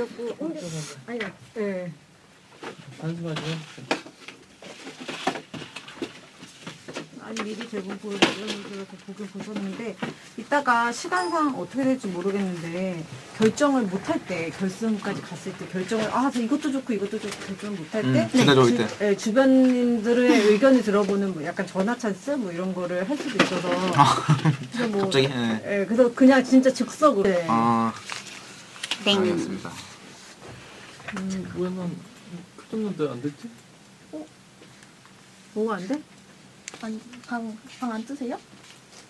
드렸고 어, 아니야 예 한숨하시면 아니 미리 제공보를 연락드려서 보긴 보셨는데 이따가 시간상 어떻게 될지 모르겠는데 결정을 못할 때 결승까지 갔을 때 결정을 아저 이것도 좋고 이것도 좋고 결정을 못할 때 음, 진짜 좋을 주- 때. 예, 주변인들의 의견을 들어보는 뭐 약간 전화 찬스 뭐 이런 거를 할 수도 있어서 그래서 뭐, 갑자기? 예. 예, 그래서 그냥 진짜 즉석으로 예. 아, 땡. 알겠습니다. 음, 왜난 표정인데 안 됐지? 뭐가 안 돼? 아니 방 방 안 뜨세요?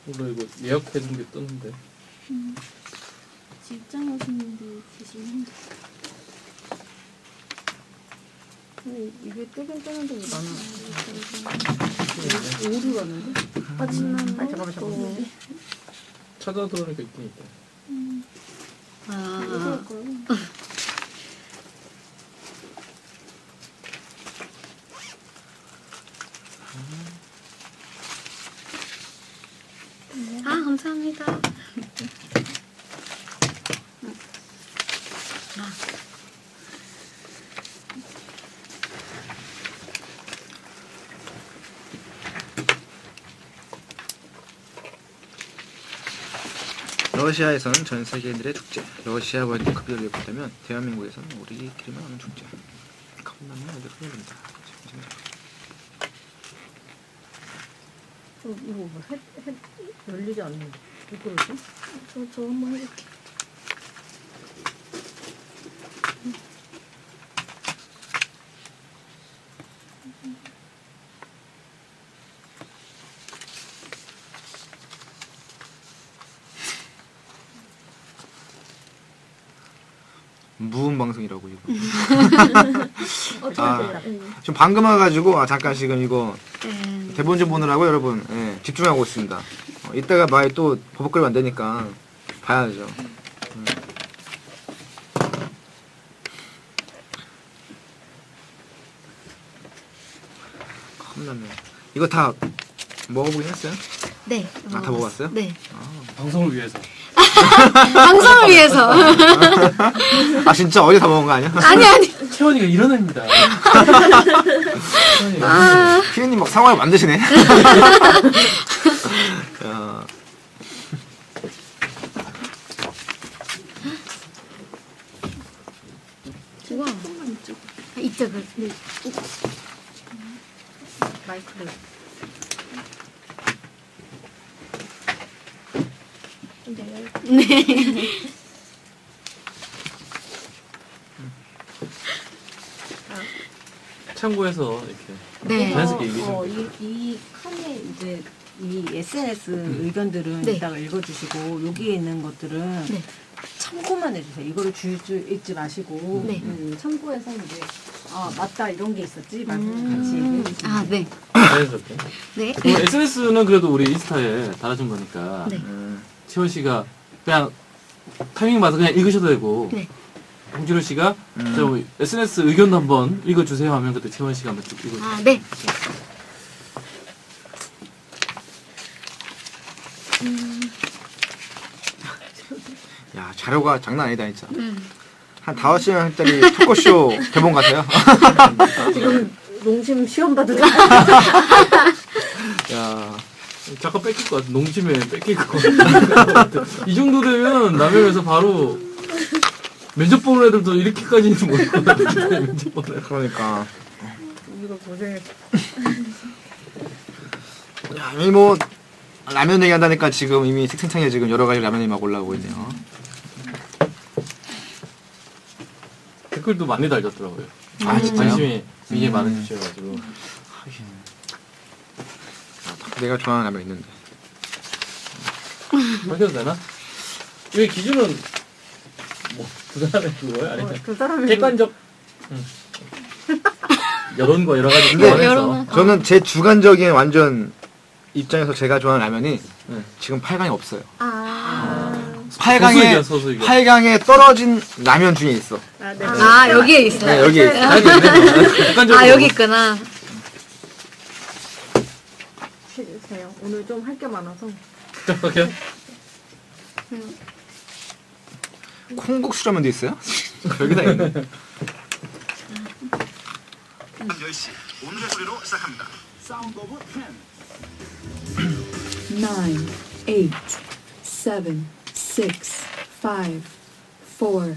원래 이거 예약해둔 게 떴는데 직장 오시는 분 계시면 근데 이게 뜨긴 뜨는데 왜 나는 오류 왔는데? 빠지면 아, 잠깐만, 잠깐만. 찾아 들어오니까 있긴 있다 아, 아 감사합니다. 러시아에서는 전 세계인들의 축제. 러시아 월드컵을 예고되면 대한민국에서는 우리끼리만 하는 축제. 어디 흘러간다. 어, 이거 뭐 해, 해, 열리지 않는데 왜 그러지? 저 저 한번 해볼게요. 무음 방송이라고 이거. 어, 아, 네. 지금 방금 와가지고 아, 잠깐 지금 이거 네. 대본 좀 보느라고 여러분 예, 집중하고 있습니다. 어, 이따가 말또 버벅거리면 안 되니까 봐야죠. 음. 컵라면 이거 다 먹어보긴 했어요? 네. 아, 다 먹어봤어요? 네. 방송을 위해서 방송을 위해서. 아 진짜 어제 다 먹은 거 아니야? 아니 아니. 채원이가 이런 애입니다 채원이가 아, 피디님 막 상황을 만드시네. 야, 이거 이쪽을. 네. 마이크를 네. 참고해서 이렇게 네. 자연스럽게 얘기 좀 어, 이, 이 칸에 이제 이 SNS 의견들은 네. 이따가 읽어주시고 여기에 있는 것들은 네. 참고만 해주세요. 이거를 줄줄 읽지 마시고 네. 음, 참고해서 이제 아 맞다 이런 게 있었지 말고 음. 같이 얘기해 주시면 아, 네. 자연스럽게 네. 뭐 SNS는 그래도 우리 인스타에 달아준 거니까 네. 음, 채원 씨가 그냥 타이밍 맞아 그냥 읽으셔도 되고 네. 홍준호 씨가 음. 저 SNS 의견도 한번 읽어주세요 하면 그때 채원 씨가 한번 쭉 읽어주세요 아, 네. 야 자료가 장난 아니다 진짜. 음. 한 다섯 시간짜리 토크쇼 대본 같아요. 지금 농심 시험 받으러 야, 잠깐 뺏길 것 같아 농심에 뺏길 것 같아 이 정도 되면 남해에서 바로 면접 보는 애들도 이렇게까지는 같은데 면접 보는 애들 그러니까. 우리가 고생했어. 야, 이미 뭐 라면 얘기한다니까 지금 이미 색생창에 지금 여러 가지 라면이 막 올라오고 있네요. 댓글도 많이 달렸더라고요 아 진짜요? 관심이 굉장히 많으셔가지고 내가 좋아하는 라면 있는데. 밝혀도 되나? 이게 기준은 뭐 그 사람의 그거야? 아니면 어, 그 사람이 객관적 응. 여론과 여러 가지 근데 저는 제 주관적인 완전 입장에서 제가 좋아하는 라면이 네. 지금 8강에 없어요. 아. 소수 8강에 의견, 소수 의견. 8강에 떨어진 라면 중에 있어. 아, 네. 아, 여기에 있어요. 네, 여기 잘 됐네. 객관적으로 아, 여기 있구나. 오늘 좀 할 게 많아서. 콩국수라면도 있어요? 별게 다 있네. 10시 오늘의 소리로 시작합니다. nine, eight, seven, six, five, four,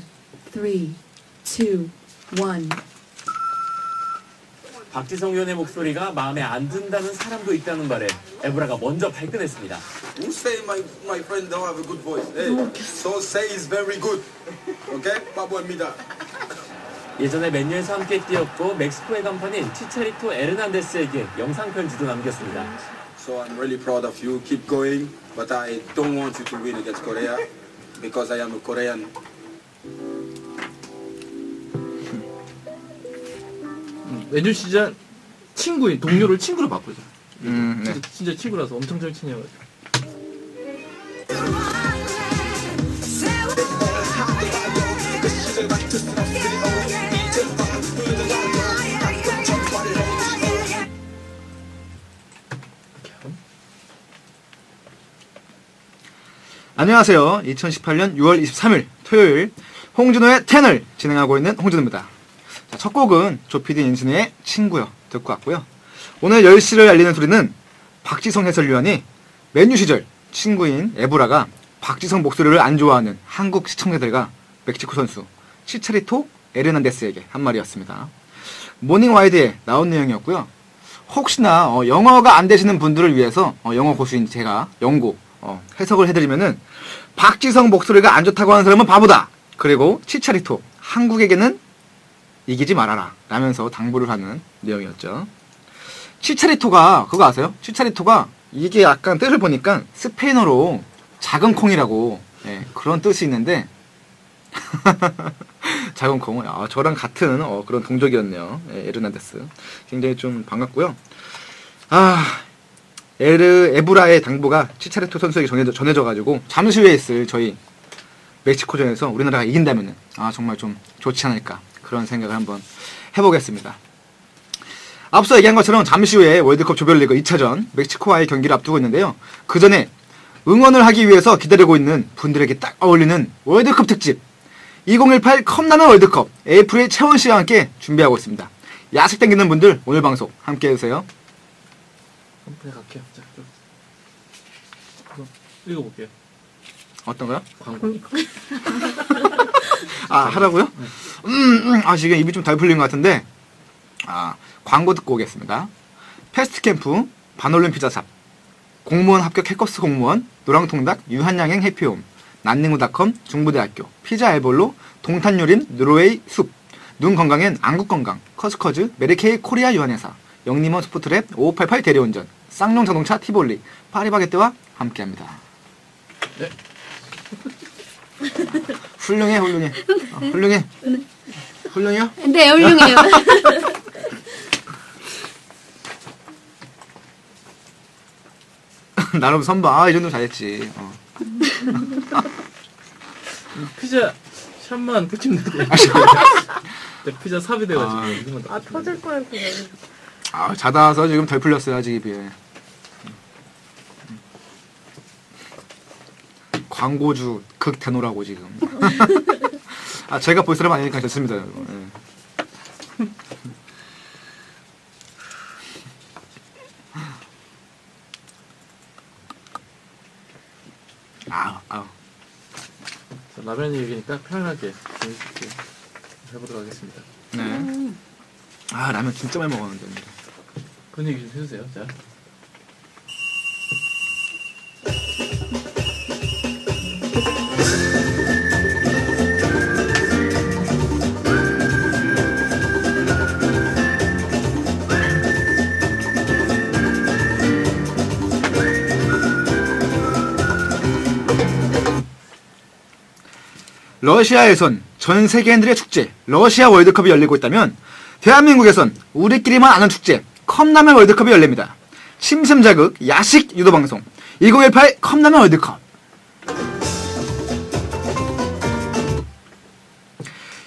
three, two, one. 박지성 의원의 목소리가 마음에 안 든다는 사람도 있다는 말에 에브라가 먼저 발끈했습니다. Who say my my friend don't have a good voice? Hey, don't say he's very good. Okay? 빠보입니다. 예전에 맨유에서 함께 뛰었고 멕시코의 간판인 치차리토 에르난데스에게 영상 편지도 남겼습니다. So I'm really proud of you. Keep going, but I don't want you to win against Korea because I am a Korean. 맨유 시절 친구인 동료를 친구로 바꾸죠. 음, 네. 진짜, 진짜 친구라서 엄청 절친해가지고. 안녕하세요. 2018년 6월 23일 토요일 홍진호의 텐을 진행하고 있는 홍진호입니다. 자, 첫 곡은 조피디 인순이의 친구여 듣고 왔고요. 오늘 10시를 알리는 소리는 박지성 해설위원이 맨유 시절 친구인 에브라가 박지성 목소리를 안 좋아하는 한국 시청자들과 멕시코 선수 치차리토 에르난데스에게 한 말이었습니다. 모닝 와이드에 나온 내용이었고요. 혹시나 어, 영어가 안 되시는 분들을 위해서 어, 영어 고수인 제가 영고 어, 해석을 해드리면은 박지성 목소리가 안 좋다고 하는 사람은 바보다. 그리고 치차리토 한국에게는 이기지 말아라 라면서 당부를 하는 내용이었죠. 치차리토가 그거 아세요? 치차리토가 이게 약간 뜻을 보니까 스페인어로 작은 콩이라고 예, 그런 뜻이 있는데 작은 콩, 아, 저랑 같은 어, 그런 동족이었네요. 예, 에르난데스 굉장히 좀 반갑고요. 아 에르 에브라의 당부가 치차레토 선수에게 전해져, 전해져가지고 잠시 후에 있을 저희 멕시코전에서 우리나라가 이긴다면은 아 정말 좀 좋지 않을까 그런 생각을 한번 해보겠습니다. 앞서 얘기한 것처럼 잠시 후에 월드컵 조별리그 2차전 멕시코와의 경기를 앞두고 있는데요. 그 전에 응원을 하기 위해서 기다리고 있는 분들에게 딱 어울리는 월드컵 특집 2018 컵라면 월드컵 에이프릴 채원 씨와 함께 준비하고 있습니다. 야식 땡기는 분들 오늘 방송 함께 해주세요. 한번 갈게요. 자, 좀. 이거 읽어볼게요. 어떤 거요? 광고. 아 하라고요? 음, 음, 아 지금 입이 좀 덜 풀린 것 같은데. 아 광고 듣고 오겠습니다. 패스트 캠프 반올림 피자샵. 공무원 합격 해커스 공무원 노랑통닭 유한양행 해피홈. 난닝구닷컴 중부대학교 피자 알볼로 동탄유림 노르웨이 숲 눈 건강엔 안국건강 커스커즈 메리케이 코리아 유한회사. 영림원 소프트랩 5588 대리운전. 쌍용 자동차 티볼리. 파리바게뜨와 함께합니다. 네. 훌륭해 훌륭해 어, 훌륭해 훌륭해요? 네, 훌륭해요. 나름 선방 아, 이 정도 잘했지 어. 피자 샵만 붙이면 돼. 네, 피자 삽이 돼가지고 아. 다아 터질 뻔했어. 아 자다 와서 지금 덜 풀렸어요 아직 입이 광고주 극대노라고 지금 아 제가 볼 사람 아니니까 좋습니다 여러분. 예. 아, 아. 자, 라면 얘기니까 편하게 재밌게 해보도록 하겠습니다. 네. 아 라면 진짜 많이 먹었는데 얘기 좀 해주세요. 자. 러시아에선 전 세계인들의 축제 러시아 월드컵이 열리고 있다면 대한민국에선 우리끼리만 아는 축제 컵라면 월드컵이 열립니다. 심심자극 야식 유도 방송 2018 컵라면 월드컵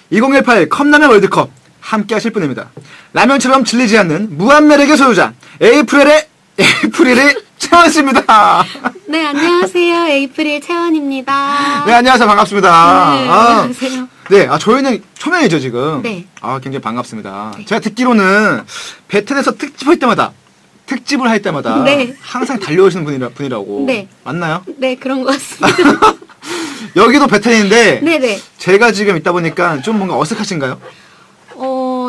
2018 컵라면 월드컵 함께 하실 분입니다. 라면처럼 질리지 않는 무한 매력의 소유자 에이프릴의 에이프릴의 채원 씨입니다. 네, 안녕하세요. 에이프릴 채원입니다. 네, 안녕하세요. 반갑습니다. 네, 아, 안녕하세요. 네, 아, 저희는 초면이죠, 지금. 네. 아, 굉장히 반갑습니다. 제가 듣기로는 베텐에서 특집할 때마다, 특집을 할 때마다 네. 항상 달려오시는 분이라, 분이라고. 네. 맞나요? 네, 그런 것 같습니다. 여기도 베텐인데, 네네. 제가 지금 있다 보니까 좀 뭔가 어색하신가요?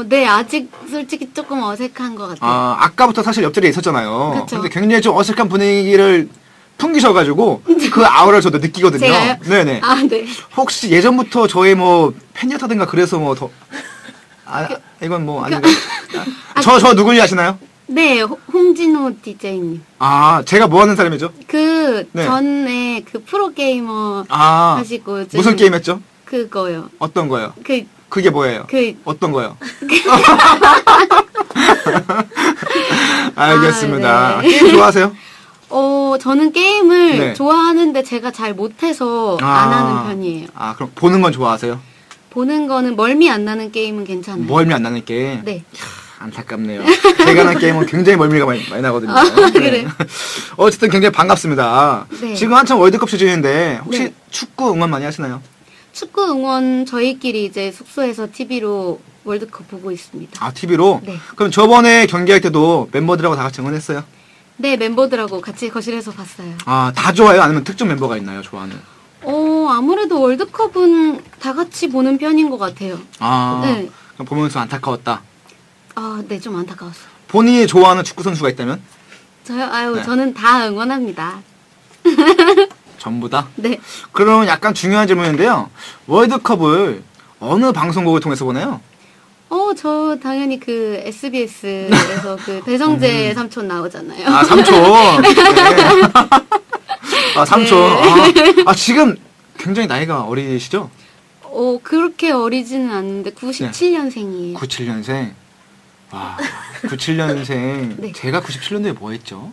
어, 네, 아직 솔직히 조금 어색한 것 같아요. 아, 아까부터 사실 옆자리에 있었잖아요. 그쵸. 근데 굉장히 좀 어색한 분위기를 풍기셔가지고, 그 아우라를 저도 느끼거든요. 제가요? 네네. 아, 네. 혹시 예전부터 저의 뭐 팬이었다든가 그래서 뭐 더, 아, 이건 뭐 아닌가요? 저, 저 누굴 아시나요? 네, 홍- 홍진호 DJ님. 아, 제가 뭐 하는 사람이죠? 그 네. 전에 그 프로게이머 아, 하시고 무슨 게임 했죠? 그거요. 어떤 거요? 그, 그게 뭐예요? 그, 어떤 거요? 알겠습니다. 아, 네. 게임 좋아하세요? 어, 저는 게임을 네. 좋아하는데 제가 잘 못해서 아. 안 하는 편이에요. 아, 그럼 보는 건 좋아하세요? 보는 거는 멀미 안 나는 게임은 괜찮아요. 멀미 안 나는 게임? 네. 안타깝네요. 제가 하는 게임은 굉장히 멀미가 많이, 많이 나거든요. 아, 네. 그래요? 어쨌든 굉장히 반갑습니다. 네. 지금 한참 월드컵 시즌인데 혹시 네. 축구 응원 많이 하시나요? 축구 응원 저희끼리 이제 숙소에서 TV로 월드컵 보고 있습니다. 아, TV로? 네. 그럼 저번에 경기할 때도 멤버들하고 다 같이 응원했어요? 네, 멤버들하고 같이 거실에서 봤어요. 아, 다 좋아요? 아니면 특정 멤버가 있나요, 좋아하는? 어, 아무래도 월드컵은 다 같이 보는 편인 것 같아요. 아, 네. 그럼 보면서 안타까웠다. 아, 네, 좀 안타까웠어요. 본인이 좋아하는 축구 선수가 있다면? 저요? 아유, 네. 저는 다 응원합니다. 전부 다? 네. 그럼 약간 중요한 질문인데요. 월드컵을 어느 방송국을 통해서 보나요? 어, 저 당연히 그 SBS에서 그 대성재 음. 삼촌 나오잖아요. 아, 삼촌. 네. 아, 삼촌. 네. 아, 아, 지금 굉장히 나이가 어리시죠? 어, 그렇게 어리지는 않는데 97년생이에요. 97년생. 와, 97년생. 네. 제가 97년도에 뭐 했죠?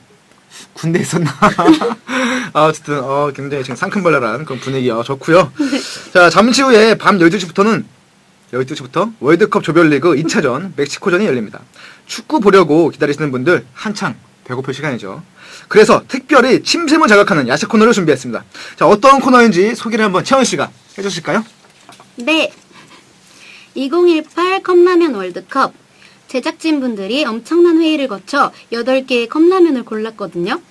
군대 있었나? 아, 어쨌든, 어, 굉장히 지금 상큼발랄한 그런 분위기, 어, 좋고요 자, 잠시 후에 밤 12시부터는 12시부터 월드컵 조별리그 2차전 멕시코전이 열립니다. 축구 보려고 기다리시는 분들 한창 배고플 시간이죠. 그래서 특별히 침샘을 자극하는 야식 코너를 준비했습니다. 자, 어떤 코너인지 소개를 한번 채원 씨가 해주실까요? 네. 2018 컵라면 월드컵. 제작진분들이 엄청난 회의를 거쳐 8개의 컵라면을 골랐거든요.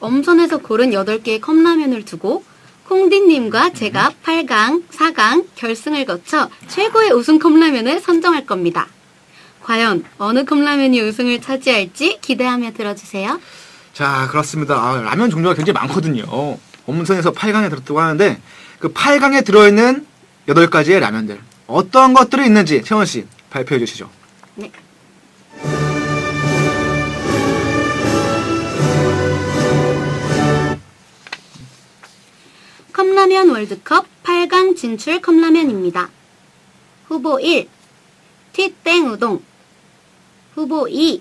엄선해서 고른 8개의 컵라면을 두고 콩디님과 제가 8강, 4강 결승을 거쳐 최고의 우승 컵라면을 선정할 겁니다. 과연 어느 컵라면이 우승을 차지할지 기대하며 들어주세요. 자, 그렇습니다. 아, 라면 종류가 굉장히 많거든요. 엄선에서 8강에 들었다고 하는데 그 8강에 들어있는 8가지의 라면들 어떤 것들이 있는지 채원 씨 발표해 주시죠. 컵라면 월드컵 8강 진출 컵라면입니다. 후보 1. 튀땡 우동 후보 2.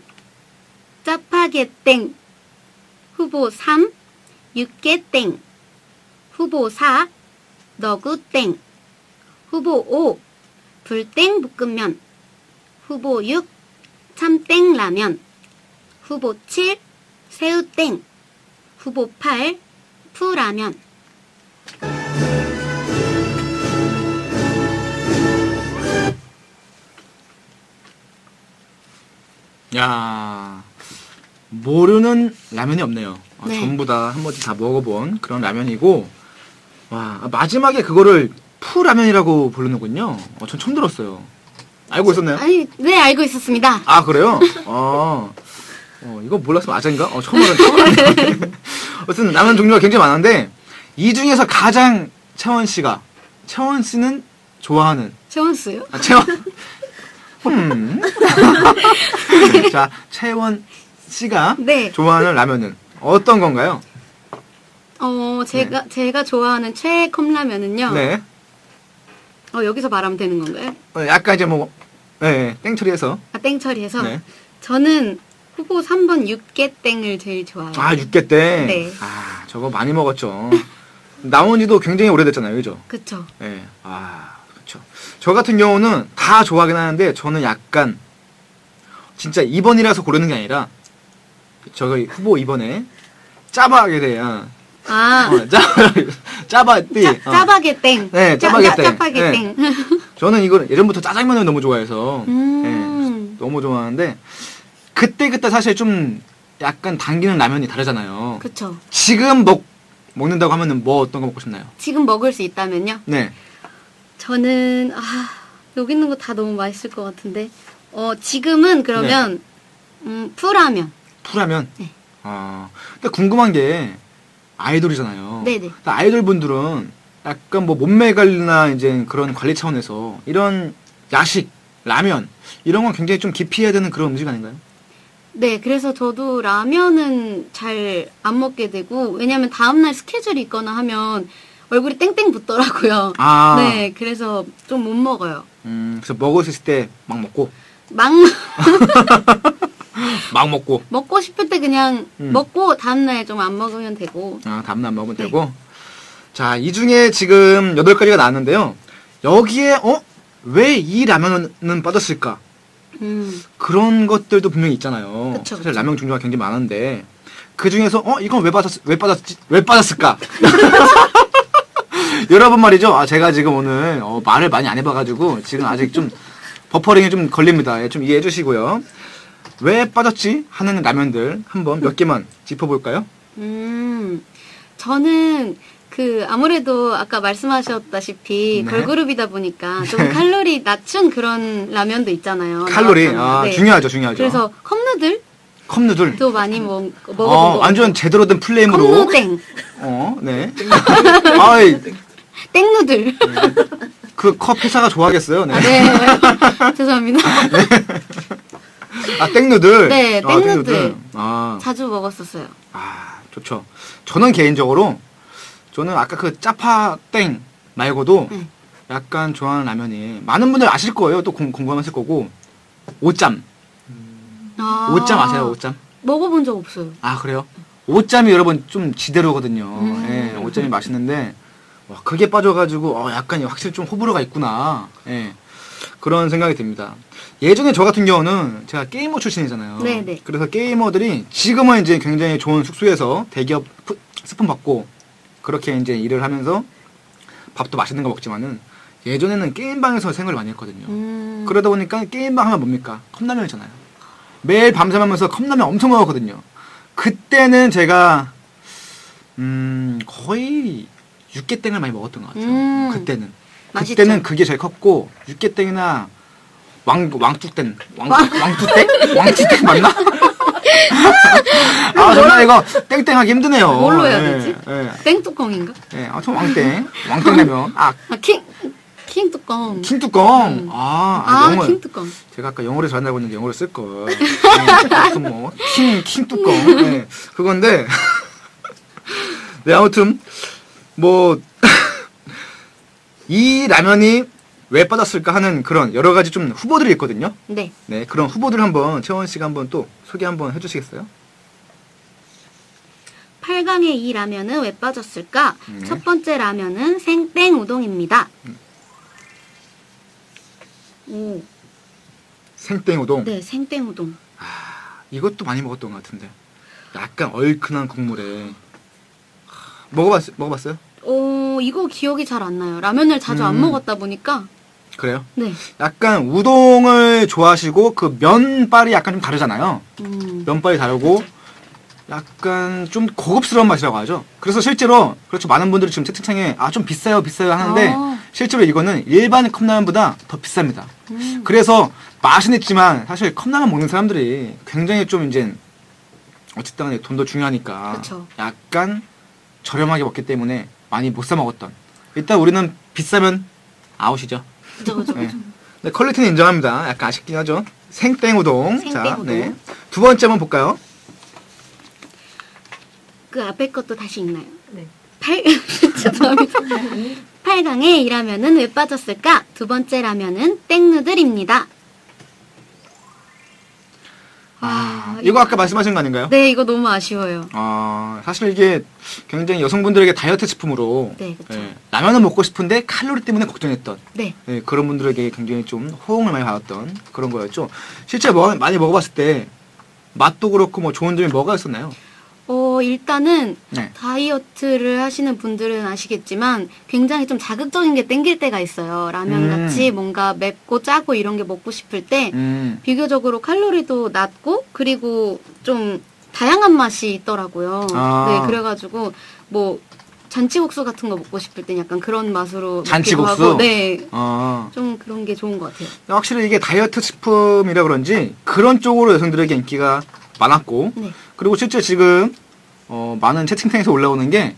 짜파게땡 후보 3. 육개땡 후보 4. 너구땡 후보 5. 불땡 볶음면 후보 6. 참땡 라면 후보 7. 새우땡 후보 8. 푸라면 야 모르는 라면이 없네요. 아, 네. 전부 다 한 번씩 다 먹어본 그런 라면이고 와 아, 마지막에 그거를 푸 라면이라고 부르는군요. 어, 전 처음 들었어요. 알고 있었나요? 아니 네 알고 있었습니다. 아 그래요? 어, 어 이거 몰랐으면 아재인가? 어 처음 알았 처음 알았네. 어쨌든 라면 종류가 굉장히 많은데 이 중에서 가장 채원 씨가 채원 씨는 좋아하는 최원수요? 아, 채원 음. 자 채원 씨가 네. 좋아하는 라면은 어떤 건가요? 어 제가 제가 좋아하는 최애 컵라면은요. 네. 어 여기서 말하면 되는 건가요? 어, 약간 이제 뭐 네, 땡처리해서 아 땡처리에서 네. 저는 후보 3번 육개땡을 제일 좋아해요. 아 육개땡. 네. 아 저거 많이 먹었죠. 나온 지도 굉장히 오래됐잖아요, 그죠? 그쵸. 네. 아. 저 같은 경우는 다 좋아하긴 하는데 저는 약간 진짜 2번이라서 고르는 게 아니라 저기 후보 2번에 짜파게 대한 아, 어, 짜, 짜바띠. 짜, 어. 짜파게 땡. 네, 짜- 짜파게 짜- 땡. 짜파게 네. 땡. 저는 이걸 예전부터 짜장면을 너무 좋아해서 음. 네, 너무 좋아하는데 그때 그때 사실 좀 약간 당기는 라면이 다르잖아요. 그쵸. 지금 먹 먹는다고 하면은 뭐 어떤 거 먹고 싶나요? 지금 먹을 수 있다면요? 네. 저는, 아, 여기 있는 거 다 너무 맛있을 것 같은데. 어, 지금은 그러면, 음, 풀라면. 풀하면. 네. 아, 근데 궁금한 게 아이돌이잖아요. 네네. 아이돌 분들은 약간 뭐 몸매 관리나 이제 그런 관리 차원에서 이런 야식, 라면 이런 건 굉장히 좀 기피해야 되는 그런 음식 아닌가요? 네, 그래서 저도 라면은 잘 안 먹게 되고, 왜냐면 다음날 스케줄이 있거나 하면 얼굴이 땡땡 붙더라고요. 아, 네, 그래서 좀 못 먹어요. 음, 그래서 먹을 수 있을 때 막 먹고 막, 막 먹고 먹고 싶을 때 그냥 음. 먹고 다음날 좀 안 먹으면 되고. 아, 다음날 먹으면 네. 되고. 자, 이 중에 지금 8가지가 나왔는데요. 여기에, 어? 왜 이 라면은 빠졌을까? 음, 그런 것들도 분명히 있잖아요. 그쵸, 사실 그쵸. 라면 종류가 굉장히 많은데, 그 중에서, 어? 이건 왜 빠졌, 왜 빠졌지? 왜 빠졌을까? 여러분 말이죠. 아, 제가 지금 오늘, 어, 말을 많이 안 해봐가지고, 지금 아직 좀, 버퍼링이 좀 걸립니다. 예, 좀 이해해 주시고요. 왜 빠졌지? 하는 라면들 한번 몇 개만 짚어볼까요? 음, 저는 그 아무래도 아까 말씀하셨다시피 네. 걸그룹이다 보니까 좀 칼로리 낮춘 그런 라면도 있잖아요. 칼로리. 아, 네. 중요하죠, 중요하죠. 그래서 컵누들도 컵누들. 많이 먹, 먹어본 어, 거 완전 제대로 된 플레임으로. 컵누땡, 어, 네. 아이, 땡누들. 그 컵 회사가 좋아하겠어요. 네. 아, 네. 죄송합니다. 아, 땡누들. 네, 아, 땡누들. 아, 자주 먹었었어요. 아, 좋죠. 저는 개인적으로, 저는 아까 그 짜파 땡 말고도 네. 약간 좋아하는 라면이, 많은 분들 아실 거예요. 또 공, 공감하실 거고, 오짬. 아, 오짬 아세요, 오짬? 먹어본 적 없어요. 아, 그래요? 오짬이 여러분 좀 지대로거든요. 음. 예, 오짬이 맛있는데, 와, 그게 빠져가지고, 어, 약간 확실히 좀 호불호가 있구나. 예. 그런 생각이 듭니다. 예전에 저 같은 경우는 제가 게이머 출신이잖아요. 네네. 그래서 게이머들이 지금은 이제 굉장히 좋은 숙소에서 대기업 푸- 스폰 받고 그렇게 이제 일을 하면서 밥도 맛있는 거 먹지만은 예전에는 게임방에서 생활을 많이 했거든요. 음, 그러다 보니까 게임방 하면 뭡니까? 컵라면이잖아요. 매일 밤새면서 컵라면 엄청 먹었거든요. 그때는 제가 음 거의 육개땡을 많이 먹었던 것 같아요. 음. 그때는 맛있죠. 그때는 그게 제일 컸고 육개땡이나 왕 왕뚜땡 왕 왕뚜땡 왕뚜땡 맞나? 아 정말 이거 땡땡하기 힘드네요. 뭘로 해야 예, 되지? 예, 땡뚜껑인가? 예. 아무튼 왕땡 왕땡라면 아 아, 킹, 킹 뚜껑. 킹뚜껑 음. 아, 아, 영어 킹 뚜껑. 제가 아까 영어를 잘한다고 했는데 영어를 쓸 걸. 네, 아무튼 뭐, 킹, 킹 뚜껑. 네, 그건데. 네, 아무튼, 뭐, 이 라면이 왜 빠졌을까 하는 그런 여러 가지 좀 후보들이 있거든요. 네. 네, 그런 후보들 한번, 채원 씨가 한번 또 소개 한번 해주시겠어요? 8강의 이 라면은 왜 빠졌을까? 네. 첫 번째 라면은 생땡 우동입니다. 음. 오, 생땡 우동. 네, 생땡 우동. 이것도 많이 먹었던 것 같은데. 약간 얼큰한 국물에. 하, 먹어봤, 먹어봤어요? 오, 이거 기억이 잘 안 나요. 라면을 자주 안 음. 먹었다 보니까. 그래요? 네. 약간 우동을 좋아하시고 그 면발이 약간 좀 다르잖아요. 음, 면발이 다르고 약간 좀 고급스러운 맛이라고 하죠. 그래서 실제로 그렇죠 많은 분들이 지금 채팅창에 아 좀 비싸요 비싸요 하는데 아. 실제로 이거는 일반 컵라면보다 더 비쌉니다. 음. 그래서 맛은 있지만 사실 컵라면 먹는 사람들이 굉장히 좀 이제 어쨌든 돈도 중요하니까 그쵸. 약간 저렴하게 먹기 때문에 많이 못 사 먹었던 일단 우리는 비싸면 아웃이죠. 그죠, 그죠, 네. 네, 퀄리티는 인정합니다. 약간 아쉽긴 하죠. 생땡 우동. 생땡 자, 우동. 네. 두 번째 한번 볼까요? 그 앞에 것도 다시 읽나요? 네. 8, 죄송합니다. 8강의 이 라면은 왜 빠졌을까? 두 번째 라면은 땡누들입니다. 아, 이거 아까 말씀하신 거 아닌가요? 네, 이거 너무 아쉬워요. 아, 사실 이게 굉장히 여성분들에게 다이어트 식품으로 네, 그쵸. 예, 라면은 먹고 싶은데 칼로리 때문에 걱정했던 네. 예, 그런 분들에게 굉장히 좀 호응을 많이 받았던 그런 거였죠. 실제 뭐, 많이 먹어봤을 때 맛도 그렇고 뭐 좋은 점이 뭐가 있었나요? 어, 일단은 네. 다이어트를 하시는 분들은 아시겠지만 굉장히 좀 자극적인 게 땡길 때가 있어요. 라면 음. 같이 뭔가 맵고 짜고 이런 게 먹고 싶을 때 음. 비교적으로 칼로리도 낮고 그리고 좀 다양한 맛이 있더라고요. 아. 네, 그래가지고 뭐 잔치국수 같은 거 먹고 싶을 땐 약간 그런 맛으로 잔치국수? 하고, 네, 어. 좀 그런 게 좋은 것 같아요. 확실히 이게 다이어트 식품이라 그런지 그런 쪽으로 여성들에게 인기가 많았고 네. 그리고 실제 지금 어, 많은 채팅창에서 올라오는 게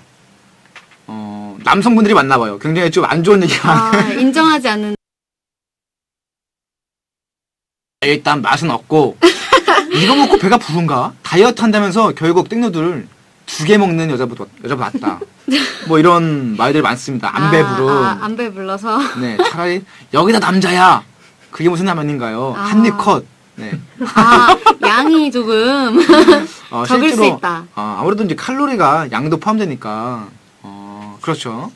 어, 남성분들이 많나 봐요. 굉장히 좀 안 좋은 얘기가 아, 인정하지 않는 일단 맛은 없고 이거 먹고 배가 부른가? 다이어트 한다면서 결국 땡누들 두 개 먹는 여자보다 여자보다 낫다. 뭐 이런 말들이 많습니다. 안 아, 배부른. 아, 안 배불러서 네, 차라리 여기다 남자야. 그게 무슨 라면인가요? 아. 한입 컷. 네. 아 양이 조금 어, 적을 수 실제로, 있다. 어, 아무래도 이제 칼로리가 양도 포함되니까 어, 그렇죠.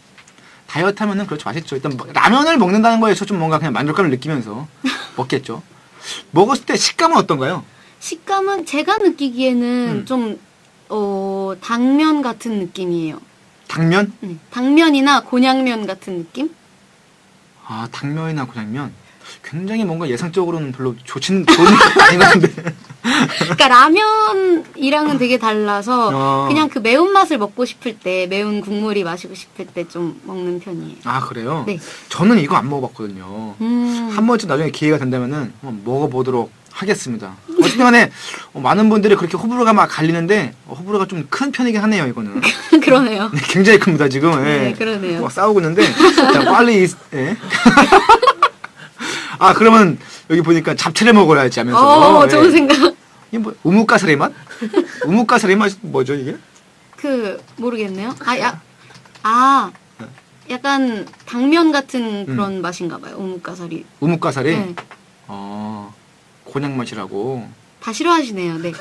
다이어트 하면은 그렇죠 맛있죠. 일단 뭐, 라면을 먹는다는 거에서 좀 뭔가 그냥 만족감을 느끼면서 먹겠죠. 먹었을 때 식감은 어떤가요? 식감은 제가 느끼기에는 음. 좀 어, 당면 같은 느낌이에요. 당면? 네, 당면이나 곤약면 같은 느낌? 아 당면이나 곤약면. 굉장히 뭔가 예상적으로는 별로 좋지는 좋은 아닌 것 같은데. 그러니까 라면이랑은 되게 달라서 어. 그냥 그 매운 맛을 먹고 싶을 때 매운 국물이 마시고 싶을 때 좀 먹는 편이에요. 아 그래요? 네. 저는 이거 안 먹어봤거든요. 음. 한 번쯤 나중에 기회가 된다면은 한번 먹어보도록 하겠습니다. 어쨌든 간에 어, 많은 분들이 그렇게 호불호가 막 갈리는데 어, 호불호가 좀 큰 편이긴 하네요, 이거는. 그러네요. 네, 굉장히 큽니다, 지금. 예. 네, 그러네요. 막 싸우고 있는데. 자, 빨리, 이- 예. 아, 그러면 여기 보니까 잡채를 먹어야지 하면서. 어, 예. 좋은 생각. 이게 뭐, 우뭇가사리 맛? 우뭇가사리 맛 뭐죠, 이게? 그 모르겠네요. 아, 야, 아, 약간 당면 같은 그런 맛인가 봐요. 오목가사리. 우뭇가사리? 네. 어, 곤약 맛이라고. 다 싫어하시네요. 네.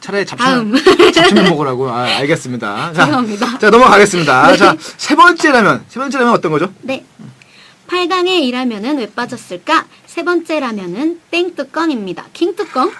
차라리 다음. 잡채, 잡채면 먹으라고. 아, 알겠습니다. 자, 죄송합니다. 자, 넘어가겠습니다. 네. 자, 세 번째 라면. 세 번째 라면 어떤 거죠? 네. 8강의 이 라면은 왜 빠졌을까? 세 번째 라면은 땡뚜껑입니다. 킹뚜껑.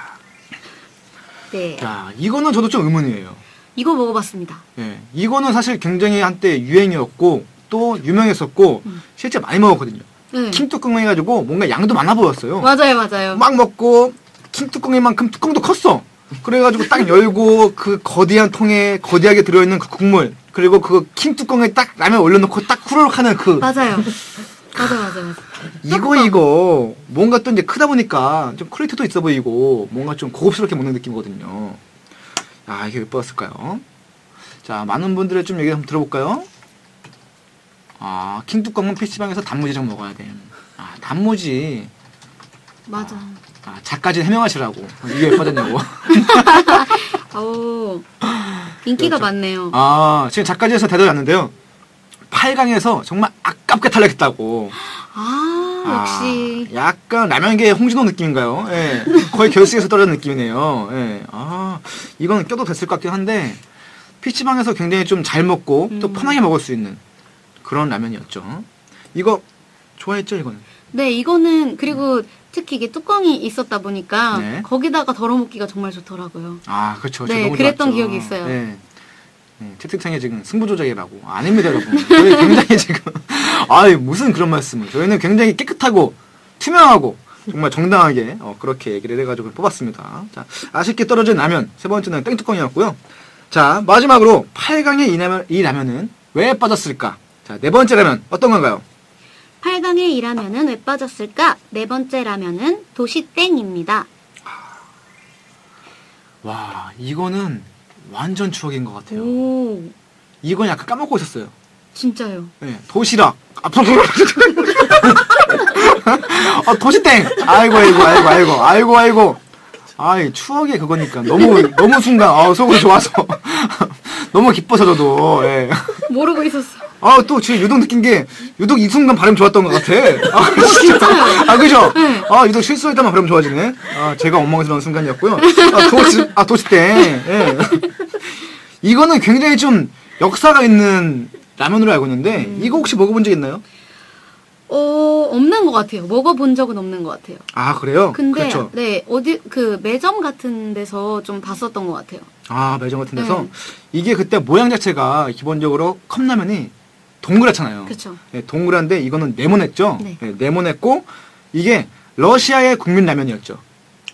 네. 야, 이거는 저도 좀 의문이에요. 이거 먹어봤습니다. 예. 이거는 사실 굉장히 한때 유행이었고, 또 유명했었고, 음. 실제 많이 먹었거든요. 네. 킹뚜껑 해가지고 뭔가 양도 많아 보였어요. 맞아요, 맞아요. 막 먹고, 킹뚜껑이만큼 뚜껑도 컸어. 그래가지고 딱 열고, 그 거대한 통에 거대하게 들어있는 그 국물, 그리고 그 킹뚜껑에 딱 라면 올려놓고 딱 후루룩 하는 그, 맞아요. 맞아, 맞아, 맞아. 이거 이거 뭔가 또 이제 크다 보니까 좀 퀄리티도 있어 보이고 뭔가 좀 고급스럽게 먹는 느낌이거든요. 아 이게 왜 빠졌을까요? 자 많은 분들의 좀 얘기 한번 들어볼까요? 아 킹뚜껑은 PC방에서 단무지랑 먹어야 돼. 아 단무지. 맞아. 아 작가진 해명하시라고 이게 왜 빠졌냐고. 오, 인기가 그렇죠. 많네요. 아 지금 작가진에서 대답이 왔는데요. 8강에서 정말 아깝게 탈락했다고. 아, 역시. 아, 약간 라면계 홍진호 느낌인가요? 예. 거의 결승에서 떨어진 느낌이네요. 예. 아, 이건 껴도 됐을 것 같긴 한데, PC방에서 굉장히 좀 잘 먹고, 또 음. 편하게 먹을 수 있는 그런 라면이었죠. 이거, 좋아했죠, 이거는? 네, 이거는, 그리고 특히 이게 뚜껑이 있었다 보니까 네. 거기다가 덜어먹기가 정말 좋더라고요. 아, 그렇죠. 네, 그랬던 좋았죠. 기억이 있어요. 예. 네, 채팅창에 지금 승부조작이라고. 아닙니다, 여러분. 저희 굉장히 지금, 아이, 무슨 그런 말씀을. 저희는 굉장히 깨끗하고, 투명하고, 정말 정당하게, 어, 그렇게 얘기를 해가지고 뽑았습니다. 자, 아쉽게 떨어진 라면, 세 번째는 땡뚜껑이었고요. 자, 마지막으로, 8강의 이 라면, 이 라면은 왜 빠졌을까? 자, 네 번째 라면, 어떤 건가요? 8강의 이 라면은 왜 빠졌을까? 네 번째 라면은 도시땡입니다. 와, 이거는 완전 추억인 것 같아요. 오, 이건 약간 까먹고 있었어요. 진짜요. 네, 도시락. 앞으로. 아, 도시땡! 아이고, 아이고, 아이고, 아이고, 아이고, 아이고. 아이, 추억의 그거니까. 너무, 너무 순간, 아, 속으로 좋아서. 너무 기뻐서 저도, 예. 모르고 있었어. 아, 또 지금 유독 느낀 게, 유독 이 순간 발음 좋았던 것 같아. 아, 진짜. 아, 그죠? 아, 유독 실수할 때만 발음 좋아지네. 아, 제가 엉망스러운 순간이었고요. 아, 도시, 아, 도시땡. 예. 이거는 굉장히 좀 역사가 있는 라면으로 알고 있는데, 이거 혹시 먹어본 적 있나요? 어, 없는 것 같아요. 먹어본 적은 없는 것 같아요. 아 그래요? 근데 그렇죠. 네 어디 그 매점 같은 데서 좀 봤었던 것 같아요. 아 매점 같은 데서 네. 이게 그때 모양 자체가 기본적으로 컵라면이 동그랗잖아요. 그렇죠. 네, 동그란데 이거는 네모냈죠. 네. 네, 네 모냈고 이게 러시아의 국민 라면이었죠.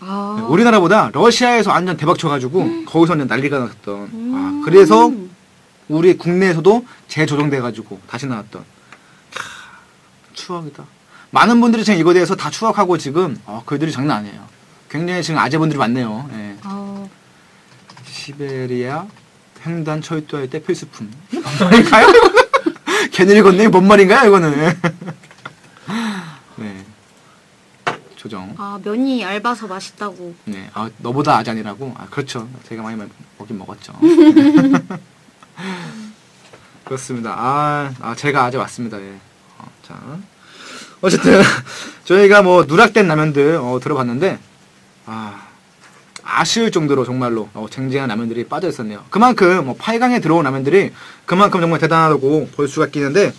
아, 네, 우리나라보다 러시아에서 완전 대박 쳐가지고 거기서 완전 난리가 났던. 음. 아, 그래서 우리 국내에서도 재조정돼가지고 다시 나왔던. 캬, 추억이다. 많은 분들이 지금 이거에 대해서 다 추억하고 지금 어, 글들이 장난 아니에요. 굉장히 지금 아재분들이 많네요. 예. 아, 시베리아 횡단 철도할 때 필수품. 뭔 말인가요? 괜히 읽었네. 뭔 말인가요, 이거는? 네. 조정. 아 면이 얇아서 맛있다고. 네. 아, 너보다 아잔이라고? 아, 그렇죠. 제가 많이 먹- 먹긴 먹었죠. 그렇습니다. 아, 아, 제가 아재 맞습니다. 예. 어, 자. 어쨌든, 저희가 뭐, 누락된 라면들, 어, 들어봤는데, 아, 아쉬울 정도로 정말로, 어, 쟁쟁한 라면들이 빠져 있었네요. 그만큼, 뭐, 8강에 들어온 라면들이 그만큼 정말 대단하다고 볼 수가 있겠는데,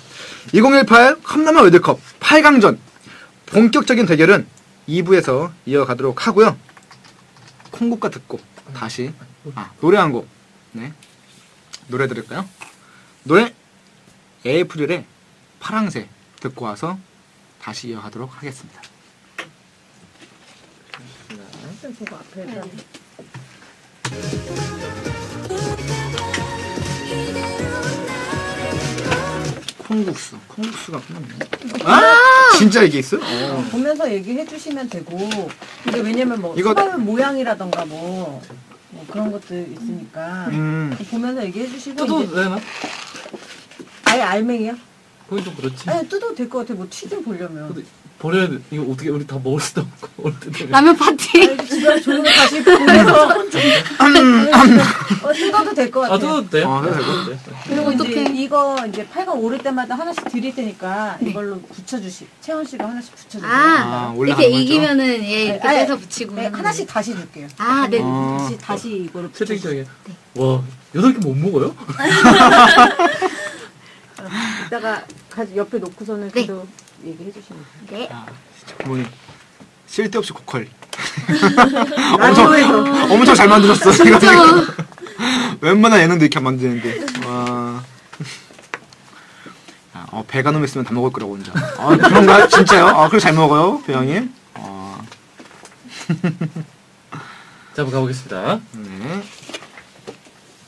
2018 컵라면 월드컵 8강전, 본격적인 대결은 2부에서 이어가도록 하고요. 콩국가 듣고 다시 아 노래 한 곡 네. 노래 들을까요? 노래 에이프릴의 파랑새 듣고 와서 다시 이어가도록 하겠습니다. 저거 앞에다. 콩국수 콩국수가 아! 진짜 이게 있어요? 어. 보면서 얘기해 주시면 되고 근데 왜냐면 뭐 이거- 수박 모양이라던가 뭐, 뭐 그런 것들 있으니까 음. 보면서 얘기해 주시고 뜯어도 이제 되나? 아예 알맹이야? 그건 좀 그렇지. 네, 뜯어도 될 것 같아 뭐 튀김 보려면 근데 버려야 돼. 이거 어떻게 우리 다 먹을 수도 없고 라면 파티. 집에 조용히 다시 보내서 어, 뜯어도 될것 같아 아 뜯어도 돼요? 아, 뜯어도. 네. 그리고 이제 어떡해. 이거 이제 8강 오를 때마다 하나씩 드릴 테니까 이걸로 붙여주시 채원 씨가 하나씩 붙여주세요 아, 아, 이렇게 거죠? 이기면은 예 이렇게 아니, 떼서 붙이고. 네, 하나씩 다시 줄게요 아, 네. 어. 다시 다시 이거를 붙여주세요 채팅창에 와 여덟 개 못 먹어요? 이따가 가지 옆에 놓고서는 네. 그래도 얘기해 주시면 돼요 네. 아, 진짜 부모님 쓸데없이 고퀄 라디오에서 엄청 잘 만들었어. 이거. 웬만한 예능도 이렇게 안 만드는데. 와. 아, 어, 배가 너무 있으면 다 먹을 거라고 혼자. 아, 그런가요? 진짜요? 아, 그렇게 잘 먹어요? 배양님? 아, 자 한번 가보겠습니다. 네.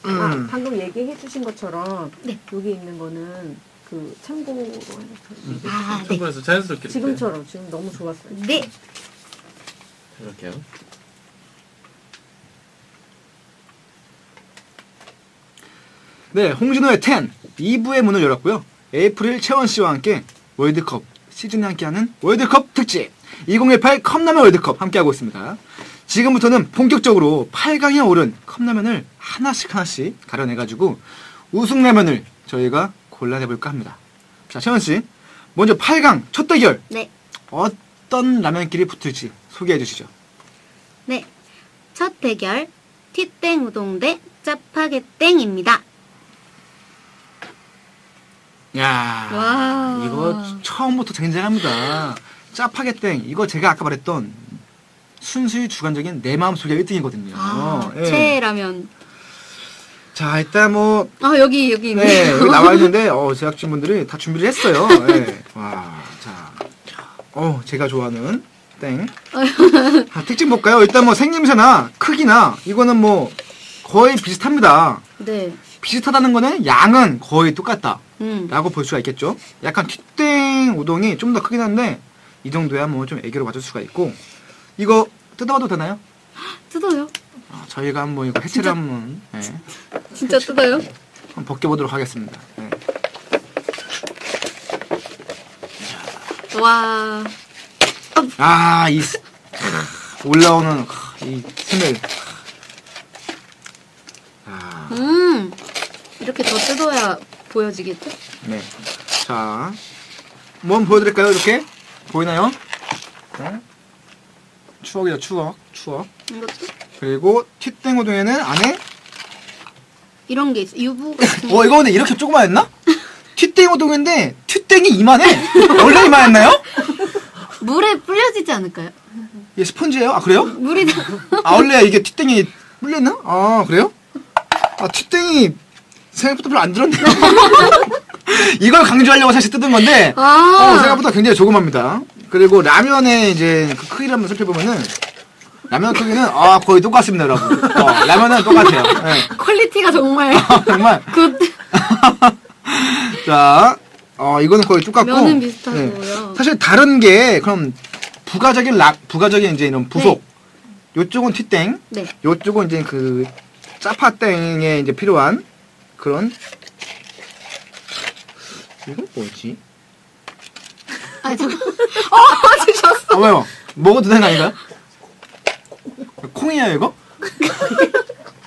아, 음. 방금 얘기해 주신 것처럼 네. 여기 있는 거는 그 참고로 해서 아, 네. 참고해서 자연스럽게 지금처럼 지금 너무 좋았어요 네. 이렇게요. 네, 홍진호의 10 2부의 문을 열었고요. 에이프릴 채원 씨와 함께 월드컵 시즌에 함께하는 월드컵 특집 2018 컵라면 월드컵 함께하고 있습니다. 지금부터는 본격적으로 8강에 오른 컵라면을 하나씩 하나씩 가려내가지고 우승라면을 저희가 골라내볼까 합니다. 자, 채원 씨, 먼저 8강 첫 대결 네. 어떤 라면끼리 붙을지 소개해 주시죠. 네. 첫 대결 티땡 우동 대 짜파게땡입니다. 야, 와. 이거 처음부터 쟁쟁합니다. 짜파게땡 이거 제가 아까 말했던 순수히 주관적인 내 마음 속의 1등이거든요. 아, 예. 최애 라면. 자 일단 뭐 아, 여기 여기. 네, 여기 나와 있는데 어, 제작진 분들이 다 준비를 했어요. 예. 와, 자, 어 제가 좋아하는 땡. 아, 특징 볼까요? 일단 뭐 생김새나 크기나 이거는 뭐 거의 비슷합니다. 네. 비슷하다는 거는 양은 거의 똑같다. 음. 라고 볼 수가 있겠죠. 약간 튀땡 우동이 좀 더 크긴 한데 이 정도야 뭐 좀 애교로 맞을 수가 있고 이거 뜯어봐도 되나요? 뜯어요. 아, 저희가 한번 이거 해체를 한번, 예, 진짜 뜯어요? 한번 벗겨보도록 하겠습니다. 예. 와. 아, 이 스- 올라오는 이 스멜. 아, 음. 이렇게 더 뜯어야 보여지겠죠? 네. 자, 뭐 한번 보여드릴까요? 이렇게 보이나요? 네. 추억이죠, 추억, 추억. 이것도 그리고 튀땡 우동에는 안에 이런 게 있어. 유부 같은 어, 이거 근데 이렇게 조그마했나? 튀땡 우동인데 튀땡이 이만해? 원래 이만했나요? 물에 불려지지 않을까요? 이게 스펀지예요? 아 그래요? 물이 다- 아 원래 이게 튀땡이 물렸나? 아 그래요? 아 튀땡이 생각보다 별로 안 들었네요. 이걸 강조하려고 사실 뜯은 건데 아. 어, 생각보다 굉장히 조그맙니다. 그리고 라면의 이제 그 크기를 한번 살펴보면은 라면 크기는 아 거의 똑같습니다, 여러분. 어, 라면은 똑같아요. 네. quality가 정말 정말 good. 자, 어, 이거는 거의 똑같고. 면은 비슷하고요. 사실 다른 게, 그럼, 부가적인 락, 부가적인 이제 이런 부속. 요쪽은 튀땡, 네. 요쪽은 이제 그, 짜파땡에 이제 필요한 그런. 이건 뭐지? 아 잠깐. 어 주셨어. 아, 왜요? 먹어도 되는 거 아닌가요? 콩이에요, 이거?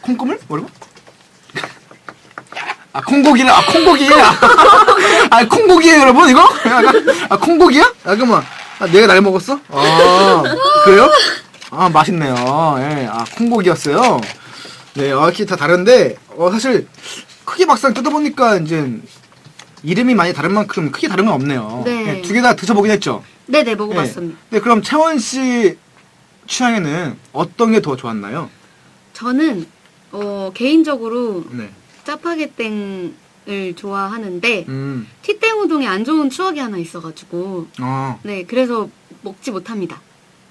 콩고물? 뭐라고? 아, 콩고기를, 아, 콩고기. 아, 아, 콩고기예요, 여러분, 이거? 아, 콩고기야? 아, 잠깐만. 아, 내가 날 먹었어? 아, 그래요? 아, 맛있네요. 예, 아, 콩고기였어요. 네, 어, 이렇게 다 다른데, 어, 사실, 크게 막상 뜯어보니까, 이제, 이름이 많이 다른 만큼 크게 다른 건 없네요. 네. 두 개 다 드셔보긴 했죠? 네네 먹어봤습니다. 네, 그럼 채원 씨 취향에는 어떤 게 더 좋았나요? 저는 어 개인적으로 네. 짜파게땡을 좋아하는데 음, 티땡 우동에 안 좋은 추억이 하나 있어가지고 어, 네 그래서 먹지 못합니다.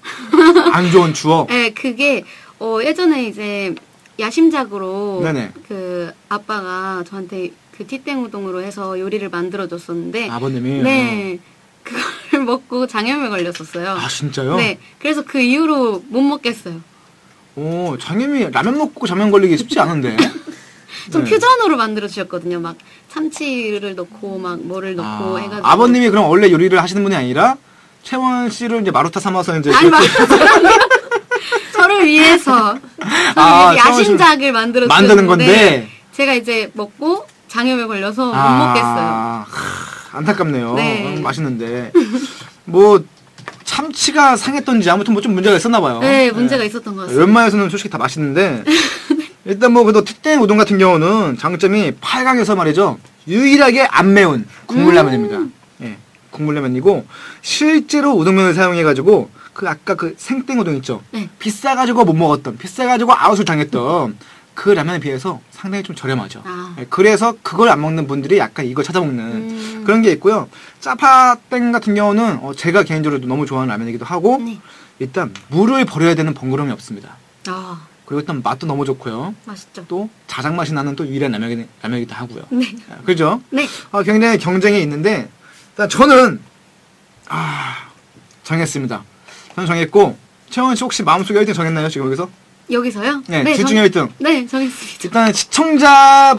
안 좋은 추억. 네 그게 어 예전에 이제 야심작으로 네네. 그 아빠가 저한테 그 티땡 우동으로 해서 요리를 만들어 줬었는데 아버님이. 네 그걸 먹고 장염에 걸렸었어요. 아, 진짜요? 네 그래서 그 이후로 못 먹겠어요. 오, 장님이 라면 먹고 장면 걸리기 쉽지 않은데. 좀 네. 퓨전으로 만들어 주셨거든요. 막 참치를 넣고 막 뭐를 넣고 아, 해가지고 아버님이 그럼 원래 요리를 하시는 분이 아니라 채원 씨를 이제 마루타 삼아서 이제 아니 맞아요. 저를 위해서 아, 야심작을 만들어 만드는 건데. 제가 이제 먹고 장염에 걸려서 못 아, 먹겠어요. 하, 안타깝네요. 네. 음, 맛있는데. 뭐 참치가 상했던지 아무튼 뭐 좀 문제가 있었나 봐요. 네 문제가 있었던 것 같습니다. 웬만해서는 솔직히 다 맛있는데 일단 뭐 그래도 티땡 우동 같은 경우는 장점이 8강에서 말이죠 유일하게 안 매운 국물라면입니다. 예, 국물라면이고 실제로 우동면을 사용해가지고 그 아까 그 생땡 우동 있죠. 네. 비싸가지고 못 먹었던 비싸가지고 아웃을 당했던 그 라면에 비해서 상당히 좀 저렴하죠. 아. 예, 그래서 그걸 안 먹는 분들이 약간 이걸 찾아먹는 음. 그런 게 있고요. 짜파땡 같은 경우는 어, 제가 개인적으로 너무 좋아하는 라면이기도 하고 네. 일단 물을 버려야 되는 번거로움이 없습니다. 아 그리고 일단 맛도 너무 좋고요. 맛있죠. 또 자작 맛이 나는 또 유일한 라면이, 라면이기도 하고요. 네. 아, 그죠? 네. 아, 굉장히 경쟁이 있는데 일단 저는 아 정했습니다. 저는 정했고 채원 씨 혹시 마음속에 1등 정했나요 지금 여기서? 여기서요? 네, 둘 정- 중에 1등. 네 정했습니다. 일단 시청자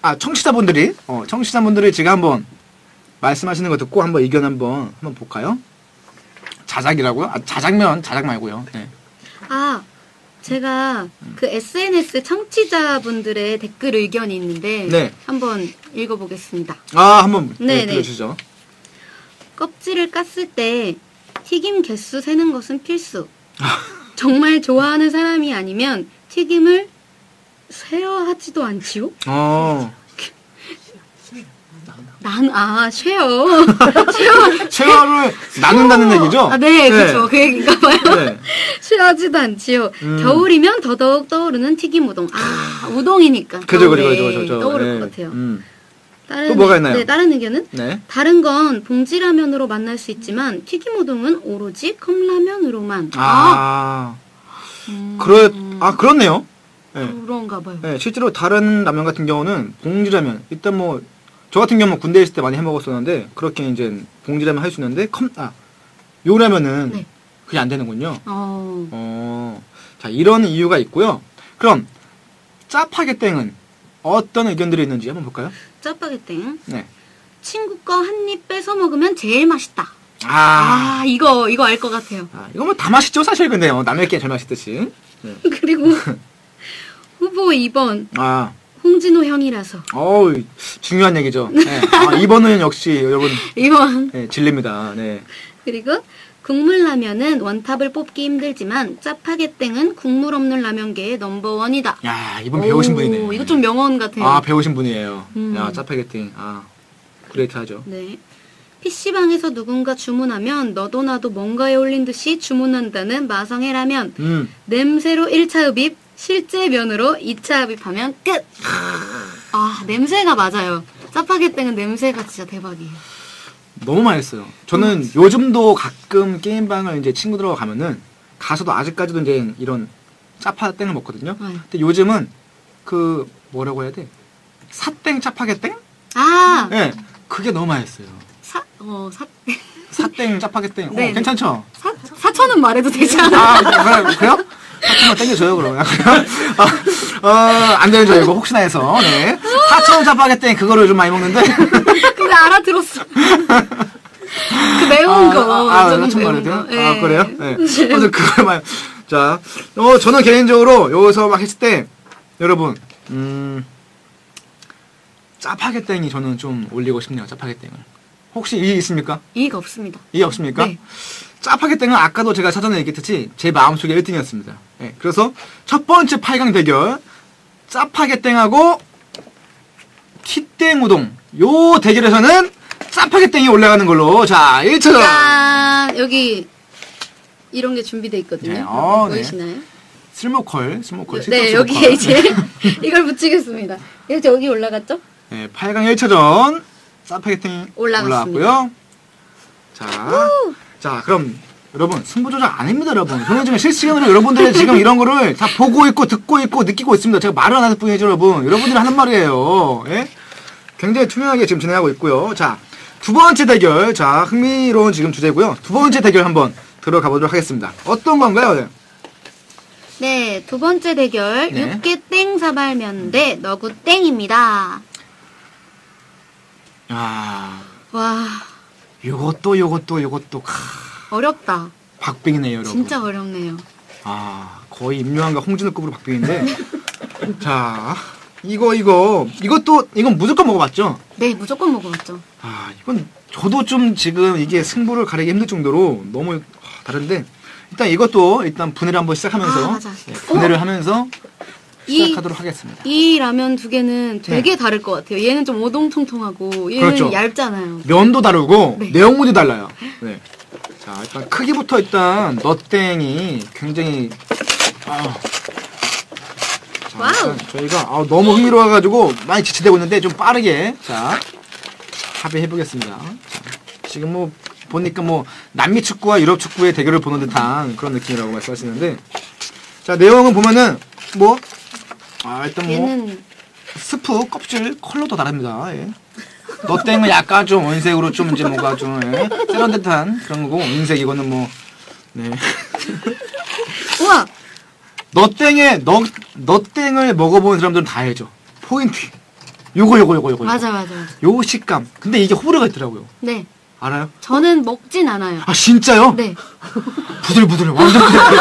아 청취자분들이 어 청취자분들이 지금 한번 말씀하시는 거 듣고 한번 의견 한번 한번 볼까요? 자작이라고요? 아 자작면 자작 말고요. 네. 아, 제가 그 SNS 청취자분들의 댓글 의견이 있는데 네. 한번 읽어보겠습니다. 아 한번 네, 네, 네. 들려주시죠. 껍질을 깠을 때 튀김 개수 세는 것은 필수. 정말 좋아하는 사람이 아니면 튀김을 share 하지도 않지요? 어 난, 아, share. share. 체화를 나눈다는 얘기죠? 아, 네, 그쵸. 그 얘기인가 봐요. 네. share하지도 않지요. 음. 겨울이면 더더욱 떠오르는 튀김 우동. 아, 우동이니까. 그죠, 그죠, 그죠, 그죠. 떠오를 네. 것 같아요. 음. 다른 또 뭐가 의- 있나요? 네, 다른 의견은 네. 다른 건 봉지라면으로 만날 수 있지만 튀김 우동은 오로지 컵라면으로만. 아, 음, 그래, 아, 그렇네요. 네. 그런가 봐요. 네, 실제로 다른 라면 같은 경우는 봉지라면, 일단 뭐, 저 같은 경우는 군대에 있을 때 많이 해 먹었었는데, 그렇게 이제 봉지라면 할 수 있는데, 컵, 아, 요 라면은 네. 그게 안 되는군요. 어, 어, 자, 이런 이유가 있고요. 그럼, 짜파게땡은 어떤 의견들이 있는지 한번 볼까요? 짜파게땡. 네. 친구 거 한 입 뺏어 먹으면 제일 맛있다. 아, 아, 이거 이거 알 것 같아요. 아, 이거 뭐 다 맛있죠, 사실 근데, 어, 남의 게 제일 맛있듯이. 네. 그리고 후보 2번 아, 홍진호 형이라서 어우, 중요한 얘기죠. 네. 아, 이번은 역시 여러분, 2번 네, 진리입니다. 네. 그리고 국물 라면은 원탑을 뽑기 힘들지만 짜파게땡은 국물 없는 라면계의 넘버원이다. 야, 이분 배우신 오, 분이네. 이거 좀 명언 같아요. 아, 배우신 분이에요. 음. 야, 짜파게땡. 아, great 하죠. 네. PC방에서 누군가 주문하면 너도 나도 뭔가에 홀린 듯이 주문한다는 마성의 라면. 음. 냄새로 1차 흡입, 실제 면으로 2차 흡입하면 끝! 아, 냄새가 맞아요. 짜파게땡은 냄새가 진짜 대박이에요. 너무 맛있어요. 저는 요즘도 가끔 게임방을 이제 친구들하고 가면은 가서도 아직까지도 이제 이런 짜파 땡을 먹거든요. 네. 근데 요즘은 그 뭐라고 해야 돼? 사땡 짜파게 땡? 아, 예. 그게 너무 맛있어요. 사, 어, 사, 사땡 짜파게땡. 어, 네. 괜찮죠? 사, 사천은 말해도 되지 않아? 아, 그래, 그래요? 사천만 땡겨줘요, 그러면. 아, 어, 안 되는 줄 알고, 혹시나 해서, 네. 사천 짜파게땡, 그거를 좀 많이 먹는데. 근데 알아들었어. 그 매운 거. 아, 아, 사천 매운? 거. 아, 예. 그래요? 네. 그래서 그걸 말, 자, 어, 저는 개인적으로 여기서 막 했을 때, 여러분, 음, 짜파게땡이 저는 좀 올리고 싶네요, 짜파게땡을. 혹시 이해 있습니까? 이의가 없습니다. 이해 없습니까? 네. 짜파게땡은 아까도 제가 사전에 얘기했듯이 제 마음속에 1등이었습니다. 예, 그래서 첫 번째 8강 대결 짜파게땡하고 티땡 우동 요 대결에서는 짜파게땡이 올라가는 걸로 자 1차전 짠! 여기 이런 게 준비돼 있거든요. 네, 어, 네. 보이시나요? 슬모컬 슬모컬 네, 여기에. 이제 이걸 붙이겠습니다. 이렇게 여기 올라갔죠? 네, 8강 1차전 짜파게땡이 올라갔습니다. 올라갔고요. 자, 자 그럼 여러분 승부조절 아닙니다 여러분. 저는 지금 실시간으로 여러분들의 지금 이런 거를 다 보고 있고 듣고 있고 느끼고 있습니다. 제가 말을 안할 뿐이죠 여러분. 여러분들이 하는 말이에요. 예? 굉장히 투명하게 지금 진행하고 있고요. 자, 두 번째 대결. 자, 흥미로운 지금 주제고요. 두 번째 대결 한번 들어가 보도록 하겠습니다. 어떤 건가요? 네. 네, 두 번째 대결 네. 육개땡 사발면 대 너구땡입니다. 야, 와, 요것도 요것도 요것도 카, 어렵다. 박빙이네요, 여러분. 진짜 어렵네요. 아, 거의 임요한과 홍진호급으로 박빙인데. 자, 이거, 이거, 이것도, 이건 무조건 먹어봤죠? 네, 무조건 먹어봤죠. 아, 이건 저도 좀 지금 이게 승부를 가리기 힘들 정도로 너무 아, 다른데, 일단 이것도 일단 분해를 한번 시작하면서, 아. 네, 분해를 하면서 이- 시작하도록 하겠습니다. 이 라면 두 개는 되게 다를 것 같아요. 얘는 좀 오동통통하고 얘는 네. 그렇죠. 얇잖아요. 면도 다르고, 네. 내용물이 달라요. 네. 자, 일단 크기부터 일단 너땡이 굉장히, 아. 자, wow. 저희가 아, 너무 흥미로워가지고 많이 지체되고 있는데 좀 빠르게, 자, 합의해보겠습니다. 자, 지금 뭐, 보니까 뭐, 남미 축구와 유럽 축구의 대결을 보는 듯한 그런 느낌이라고 말씀하시는데, 자, 내용은 보면은, 뭐, 아, 일단 뭐, 얘는 스프 껍질 컬러도 다릅니다. 예. 너 땡은 약간 좀 원색으로 좀 이제 뭔가 좀 예, 세련듯한 그런 거고 은색 이거는 뭐 네. 우와 너 땡에 너 너 땡을 먹어본 사람들은 다 알죠. 포인트. 요거 요거 요거 요거. 맞아 맞아 맞아. 요 식감. 근데 이게 호불호가 있더라고요. 네, 알아요? 저는 먹진 않아요. 아 진짜요? 네, 부들부들 완전 부들부들.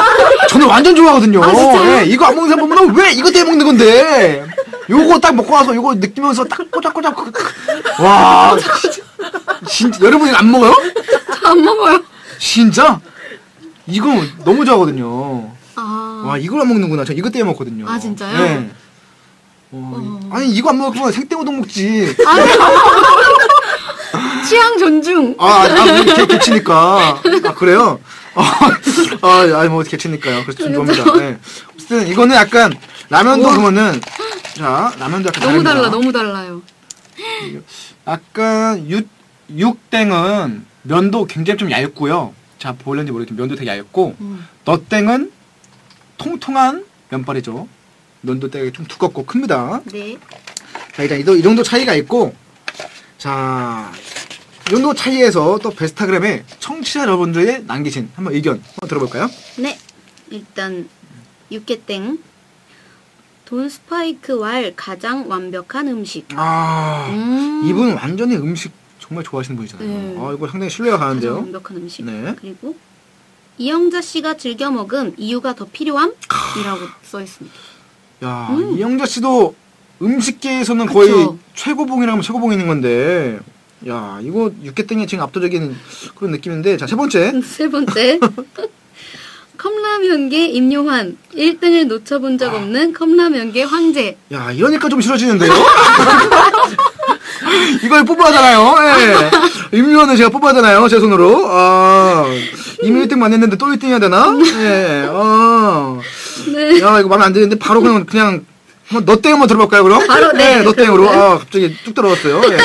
저는 완전 좋아하거든요. 아, 진짜요? 예, 이거 안 먹는 사람 보면 왜 이거 때문에 먹는 건데? 요거 딱 먹고 와서 요거 느끼면서 딱 꼬작꼬작. 그- 그- 와, 진짜 여러분이 안 먹어요? 저안 먹어요. 진짜? 이거 너무 좋아하거든요. 아, 와 이걸 안 먹는구나. 저 이거 때문에 먹거든요. 아, 진짜요? 네. 와, 아니 이거 안 먹으면 생땡우동 먹지. 취향 존중. 아, 아, 아 개, 개치니까. 아, 그래요? 아, 아, 뭐, 개치니까요. 그래서 좀. 좋아합니다. 네. 어쨌든, 이거는 약간, 라면도 그러면은, 자, 라면도 약간 너무 다릅니다. 달라, 너무 달라요. 약간, 육, 육땡은 면도 굉장히 좀 얇고요. 자, 보일는지 모르겠지만 면도 되게 얇고, 음. 너땡은 통통한 면발이죠. 면도 되게 좀 두껍고 큽니다. 네, 자, 일단 이, 이 정도 차이가 있고, 자, 이 정도 차이에서 또 베스타그램에 청취자 여러분들의 남기신 한번 의견 한번 들어볼까요? 네. 일단 육개땡. 돈 스파이크 왈 가장 완벽한 음식. 아, 음. 이분 완전히 음식 정말 좋아하시는 분이잖아요. 네. 아, 이거 상당히 신뢰가 가장 가는데요. 완벽한 음식. 네. 그리고 이영자 씨가 즐겨 먹음 이유가 더 필요함이라고 써 있습니다. 야, 음. 이영자 씨도 음식계에서는 거의 그쵸. 최고봉이라면 최고봉이 있는 건데, 야, 이거 육개땡이 지금 압도적인 그런 느낌인데, 자, 세 번째. 세 번째. 컵라면계 임요환 1등을 놓쳐본 적 없는 컵라면계 황제 야, 이러니까 좀 싫어지는데요? 이걸 뽑아잖아요. 예. 임요원은 제가 뽑아잖아요. 제 손으로. 아, 이미 1등 만 했는데 또 1등 해야 되나? 예. 어. 네. 야, 이거 마음에 안 드는데 바로 그냥, 그냥, 한번 너 땡 한번 들어볼까요, 그럼? 바로, 네. 네, 너땡으로. 아, 갑자기 뚝 들어갔어요. 예.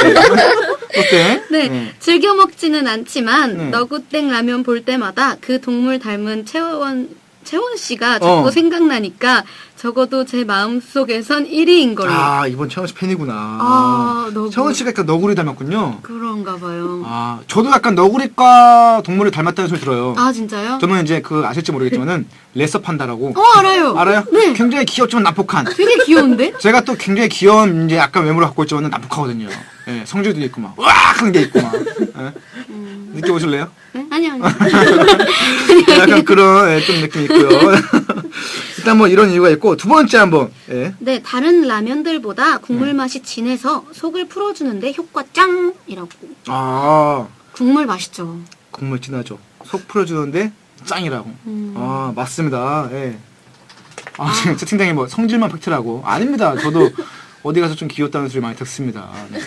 너땡. 네, 예. 즐겨 먹지는 않지만 네. 너구땡 라면 볼 때마다 그 동물 닮은 채원 채원 씨가 자꾸 어. 생각나니까 적어도 제 마음 속에선 1위인 걸로. 아, 이번 채원 씨 팬이구나. 아, 너구. 채원 씨가 약간 너구리 닮았군요. 그런가 봐요. 아, 저도 약간 너구리과 동물을 닮았다는 소리 들어요. 아, 진짜요? 저는 이제 그 아실지 모르겠지만은 레서 판다라고 어, 알아요. 알아요? 네. 굉장히 귀엽지만 난폭한. 되게 귀여운데? 제가 또 굉장히 귀여운 이제 약간 외모를 갖고 있지만 난폭하거든요. 예, 성질도 있고 막 으악 하는 게 있고 막. 예. 느껴보실래요? 네? 아니요, 아니요. 약간 그런 예, 좀 느낌 있고요. 일단 뭐 이런 이유가 있고 두 번째 한번 예. 네, 다른 라면들보다 국물 맛이 진해서 속을 풀어주는데 효과 짱이라고. 아 국물 맛있죠. 국물 진하죠. 속 풀어주는데 짱이라고. 음. 아 맞습니다. 예. 아 지금 채팅창에 뭐 성질만 팩트라고 아닙니다. 저도 어디 가서 좀 귀엽다는 소리 많이 듣습니다. 네.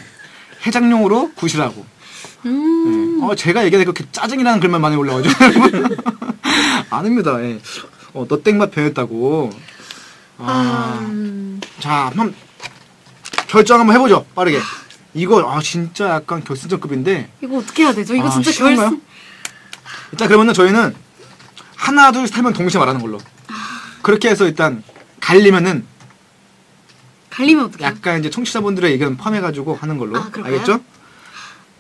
해장용으로 굿이라고. 음. 네. 어, 제가 얘기하니까 그렇게 짜증이라는 글만 많이 올라오죠. 아닙니다. 예. 어, 너 땡맛 변했다고. 아, 아, 음. 자, 한번 결정 한번 해보죠. 빠르게. 이거 아 진짜 약간 결승전급인데 이거 어떻게 해야 되죠? 이거 아, 진짜? 결승. 일단 그러면은 저희는 하나 둘셋 하면 동시에 말하는 걸로. 그렇게 해서 일단 갈리면은 갈리면 어떡해요? 약간 이제 청취자분들의 의견 포함해가지고 하는 걸로. 아, 그럴까요? 알겠죠?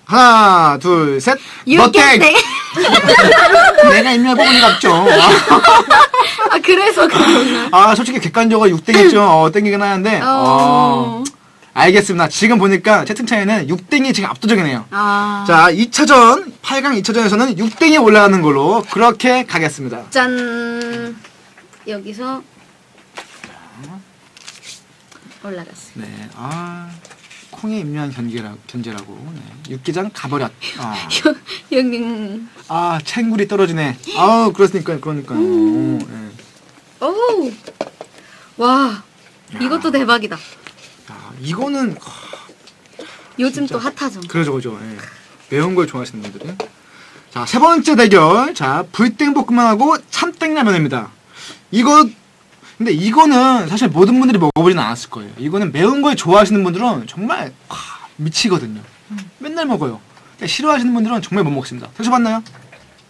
하나, 둘, 셋. 유혹의 땡! 내가 임명 뽑은 리가 없죠. 아, 그래서 그런가? 아, 솔직히 객관적으로 6땡이죠. 어, 땡기긴 하는데. 어. 어. 알겠습니다. 지금 보니까 채팅창에는 6땡이 지금 압도적이네요. 아. 자, 2차전, 8강 2차전에서는 6땡이 올라가는 걸로 그렇게 가겠습니다. 짠. 여기서 올라갔어요. 네, 아, 콩에 임요한 견제라, 견제라고. 네. 육개장 가버렸. 아, 여기 아 챙굴이 떨어지네. 아우, 그렇으니까, 그러니까요. 음. 네. 오. 와. 이것도 대박이다. 야, 이거는, 요즘 진짜. 또 핫하죠. 그러죠, 그죠. 예. 매운 걸 좋아하시는 분들은. 자, 세 번째 대결. 자, 불땡 볶음면하고 참땡 라면입니다. 이거, 근데 이거는 사실 모든 분들이 먹어보지는 않았을 거예요. 이거는 매운 걸 좋아하시는 분들은 정말 와, 미치거든요. 맨날 먹어요. 근데 싫어하시는 분들은 정말 못 먹습니다. 드셔봤나요?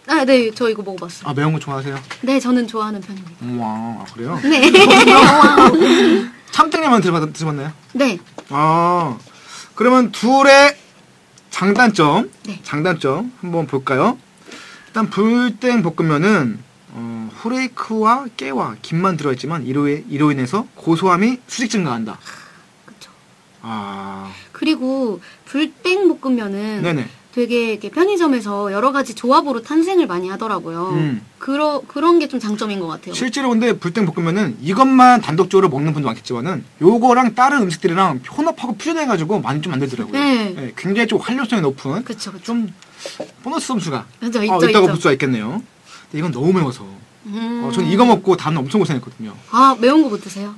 아, 네. 저 이거 먹어봤어요. 아, 매운 거 좋아하세요? 네, 저는 좋아하는 편입니다. 음, 와, 아, 그래요? 네. 참땡라면 드셔봤, 드셔봤나요? 네. 아, 그러면 둘의 장단점, 네. 장단점 한번 볼까요? 일단 불땡 볶음면은 어, 후레이크와 깨와 김만 들어있지만 이로, 에 이로 인해서 고소함이 수직 증가한다. 그쵸. 아, 그리고 불땡 볶음면은 네네. 되게 이렇게 편의점에서 여러 가지 조합으로 탄생을 많이 하더라고요. 음. 그러, 그런 게 좀 장점인 것 같아요. 실제로 근데 불땡 볶음면은 이것만 단독적으로 먹는 분도 많겠지만은 요거랑 다른 음식들이랑 혼합하고 퓨전해가지고 많이 좀 만들더라고요. 네. 네, 굉장히 좀 활용성이 높은 그쵸, 그쵸. 좀 보너스 점수가 맞아, 어, 있죠, 있다고 있죠. 볼 수가 있겠네요. 근데 이건 너무 매워서 음. 어, 저는 이거 먹고 다음날 엄청 고생했거든요. 아, 매운 거 못 드세요?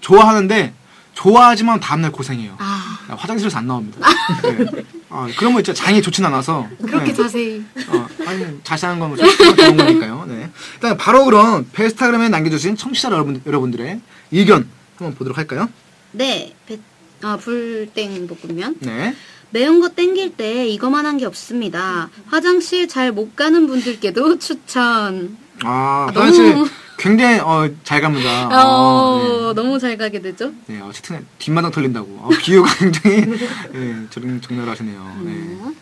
좋아하는데 좋아하지만 다음날 고생해요. 아, 아, 화장실에서 안 나옵니다. 네. 아, 그런 거 진짜 장이 좋진 않아서. 그렇게 네. 자세히. 어, 아니, 자세한 건뭐 좋은 거니까요. 네. 일단 바로 그럼 베스타그램에 남겨주신 청취자 여러분, 여러분들의 의견 한번 보도록 할까요? 네. 배, 아, 불땡 볶음면. 네. 매운 거 땡길 때 이거만 한 게 없습니다. 화장실 잘 못 가는 분들께도 추천. 아, 아, 화장실 너무- 굉장히 어, 잘 갑니다. 어, 어, 너무 잘 가게 되죠? 네. 네, 어, 채팅에 뒷마당 털린다고. 어, 비유가 굉장히 네, 저런 정렬 하시네요. 네. 음.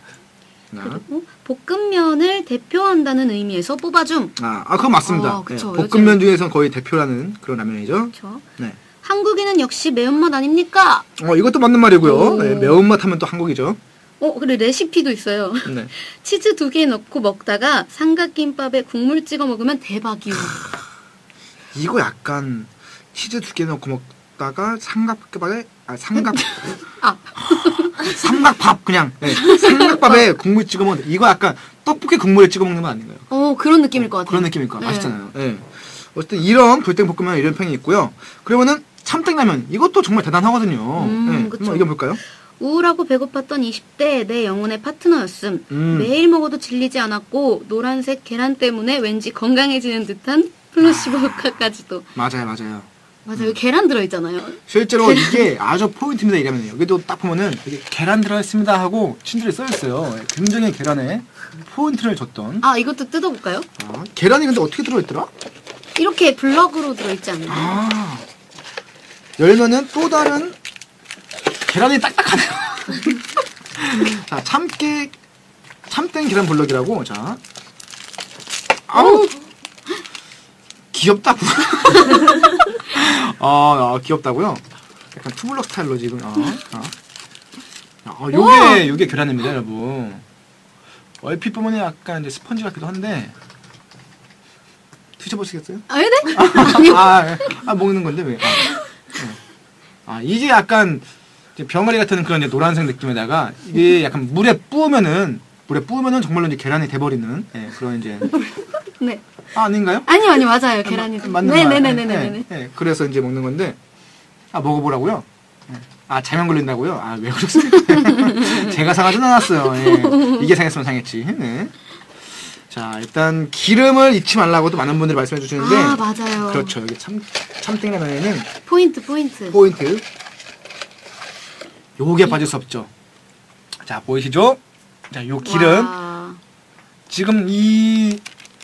자. 그리고 볶음면을 대표한다는 의미에서 뽑아줌. 아, 아, 그건 맞습니다. 어. 네, 볶음면 중에서 거의 대표라는 그런 라면이죠. 그렇죠. 네. 한국인은 역시 매운맛 아닙니까? 어, 이것도 맞는 말이고요. 오. 네, 매운맛 하면 또 한국이죠. 어, 그리고 레시피도 있어요. 네. 치즈 두 개 넣고 먹다가 삼각김밥에 국물 찍어 먹으면 대박이요. 이거 약간 치즈 두 개 넣고 먹다가 삼각밥에 아 삼각 아, 삼각밥 그냥 네, 삼각밥에 국물 찍어 먹는 이거 약간 떡볶이 국물에 찍어 먹는 거 아닌가요? 어, 그런 느낌일 것 같아요. 그런 느낌일 거야 네. 맛있잖아요. 네. 어쨌든 이런 불땡 볶음면 이런 평이 있고요. 그러면은 참땡라면 이것도 정말 대단하거든요. 음, 네, 이겨 볼까요? 우울하고 배고팠던 20대 내 영혼의 파트너였음. 음. 매일 먹어도 질리지 않았고 노란색 계란 때문에 왠지 건강해지는 듯한 플러시버 효과까지도. 맞아요, 맞아요. 맞아요. 계란 들어있잖아요. 실제로 이게 아주 포인트입니다. 이러면 여기도 딱 보면은 계란 들어있습니다 하고 친절히 써있어요. 굉장히 계란에 포인트를 줬던. 아 이것도 뜯어볼까요? 아, 계란이 근데 어떻게 들어있더라? 이렇게 블럭으로 들어있지 않나요? 아 열면은 또 다른 계란이 딱딱하네요. 자 참깨 참땡 계란 블럭이라고 자 아우 귀엽다고. 아, 아, 귀엽다고요? 약간 투블럭 스타일로 지금. 아, 아. 아, 요게 요게 계란입니다, 여러분. 얼핏 보면 약간 이제 스펀지 같기도 한데 드셔보시겠어요? 아, 네? 아, 아, 먹는 건데 왜? 아, 네. 아, 이게 약간 병아리 같은 그런 이제 노란색 느낌에다가 이게 약간 물에 부으면은 물에 부으면은 정말로 이제 계란이 돼버리는 예, 그런 이제 네. 아, 아닌가요? 아니요, 아니요, 맞아요. 계란이. 마- 맞는 말. 네네네네네. 네, 네. 그래서 이제 먹는 건데 아 먹어보라고요. 네. 아 잘못 걸린다고요? 아 왜 그러세요? 제가 상하진 않았어요. 예. 이게 상했으면 상했지. 네. 자 일단 기름을 잊지 말라고도 많은 분들이 말씀해 주시는데 아, 맞아요. 그렇죠. 여기 참 참땡라면에는 포인트, 포인트. 포인트 요게 빠질 수 없죠. 자 보이시죠? 자요 기름 와. 지금 이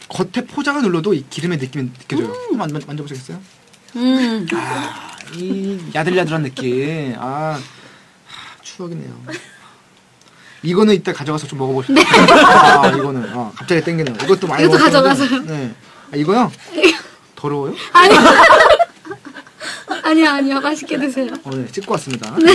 겉에 포장을 눌러도 이 기름의 느낌이 느껴져요. 한번 만, 만져보시겠어요? 음. 아, 이 야들야들한 느낌. 아, 하, 추억이네요. 이거는 이따 가져가서 좀 먹어보시죠. 아, 이거는 어, 갑자기 땡기네요. 이것도 많이 이것도 가져가서요? 네. 아, 이거요? 더러워요? 아니요. 아니요, 아니요. 맛있게 드세요. 어, 네, 찍고 왔습니다. 네.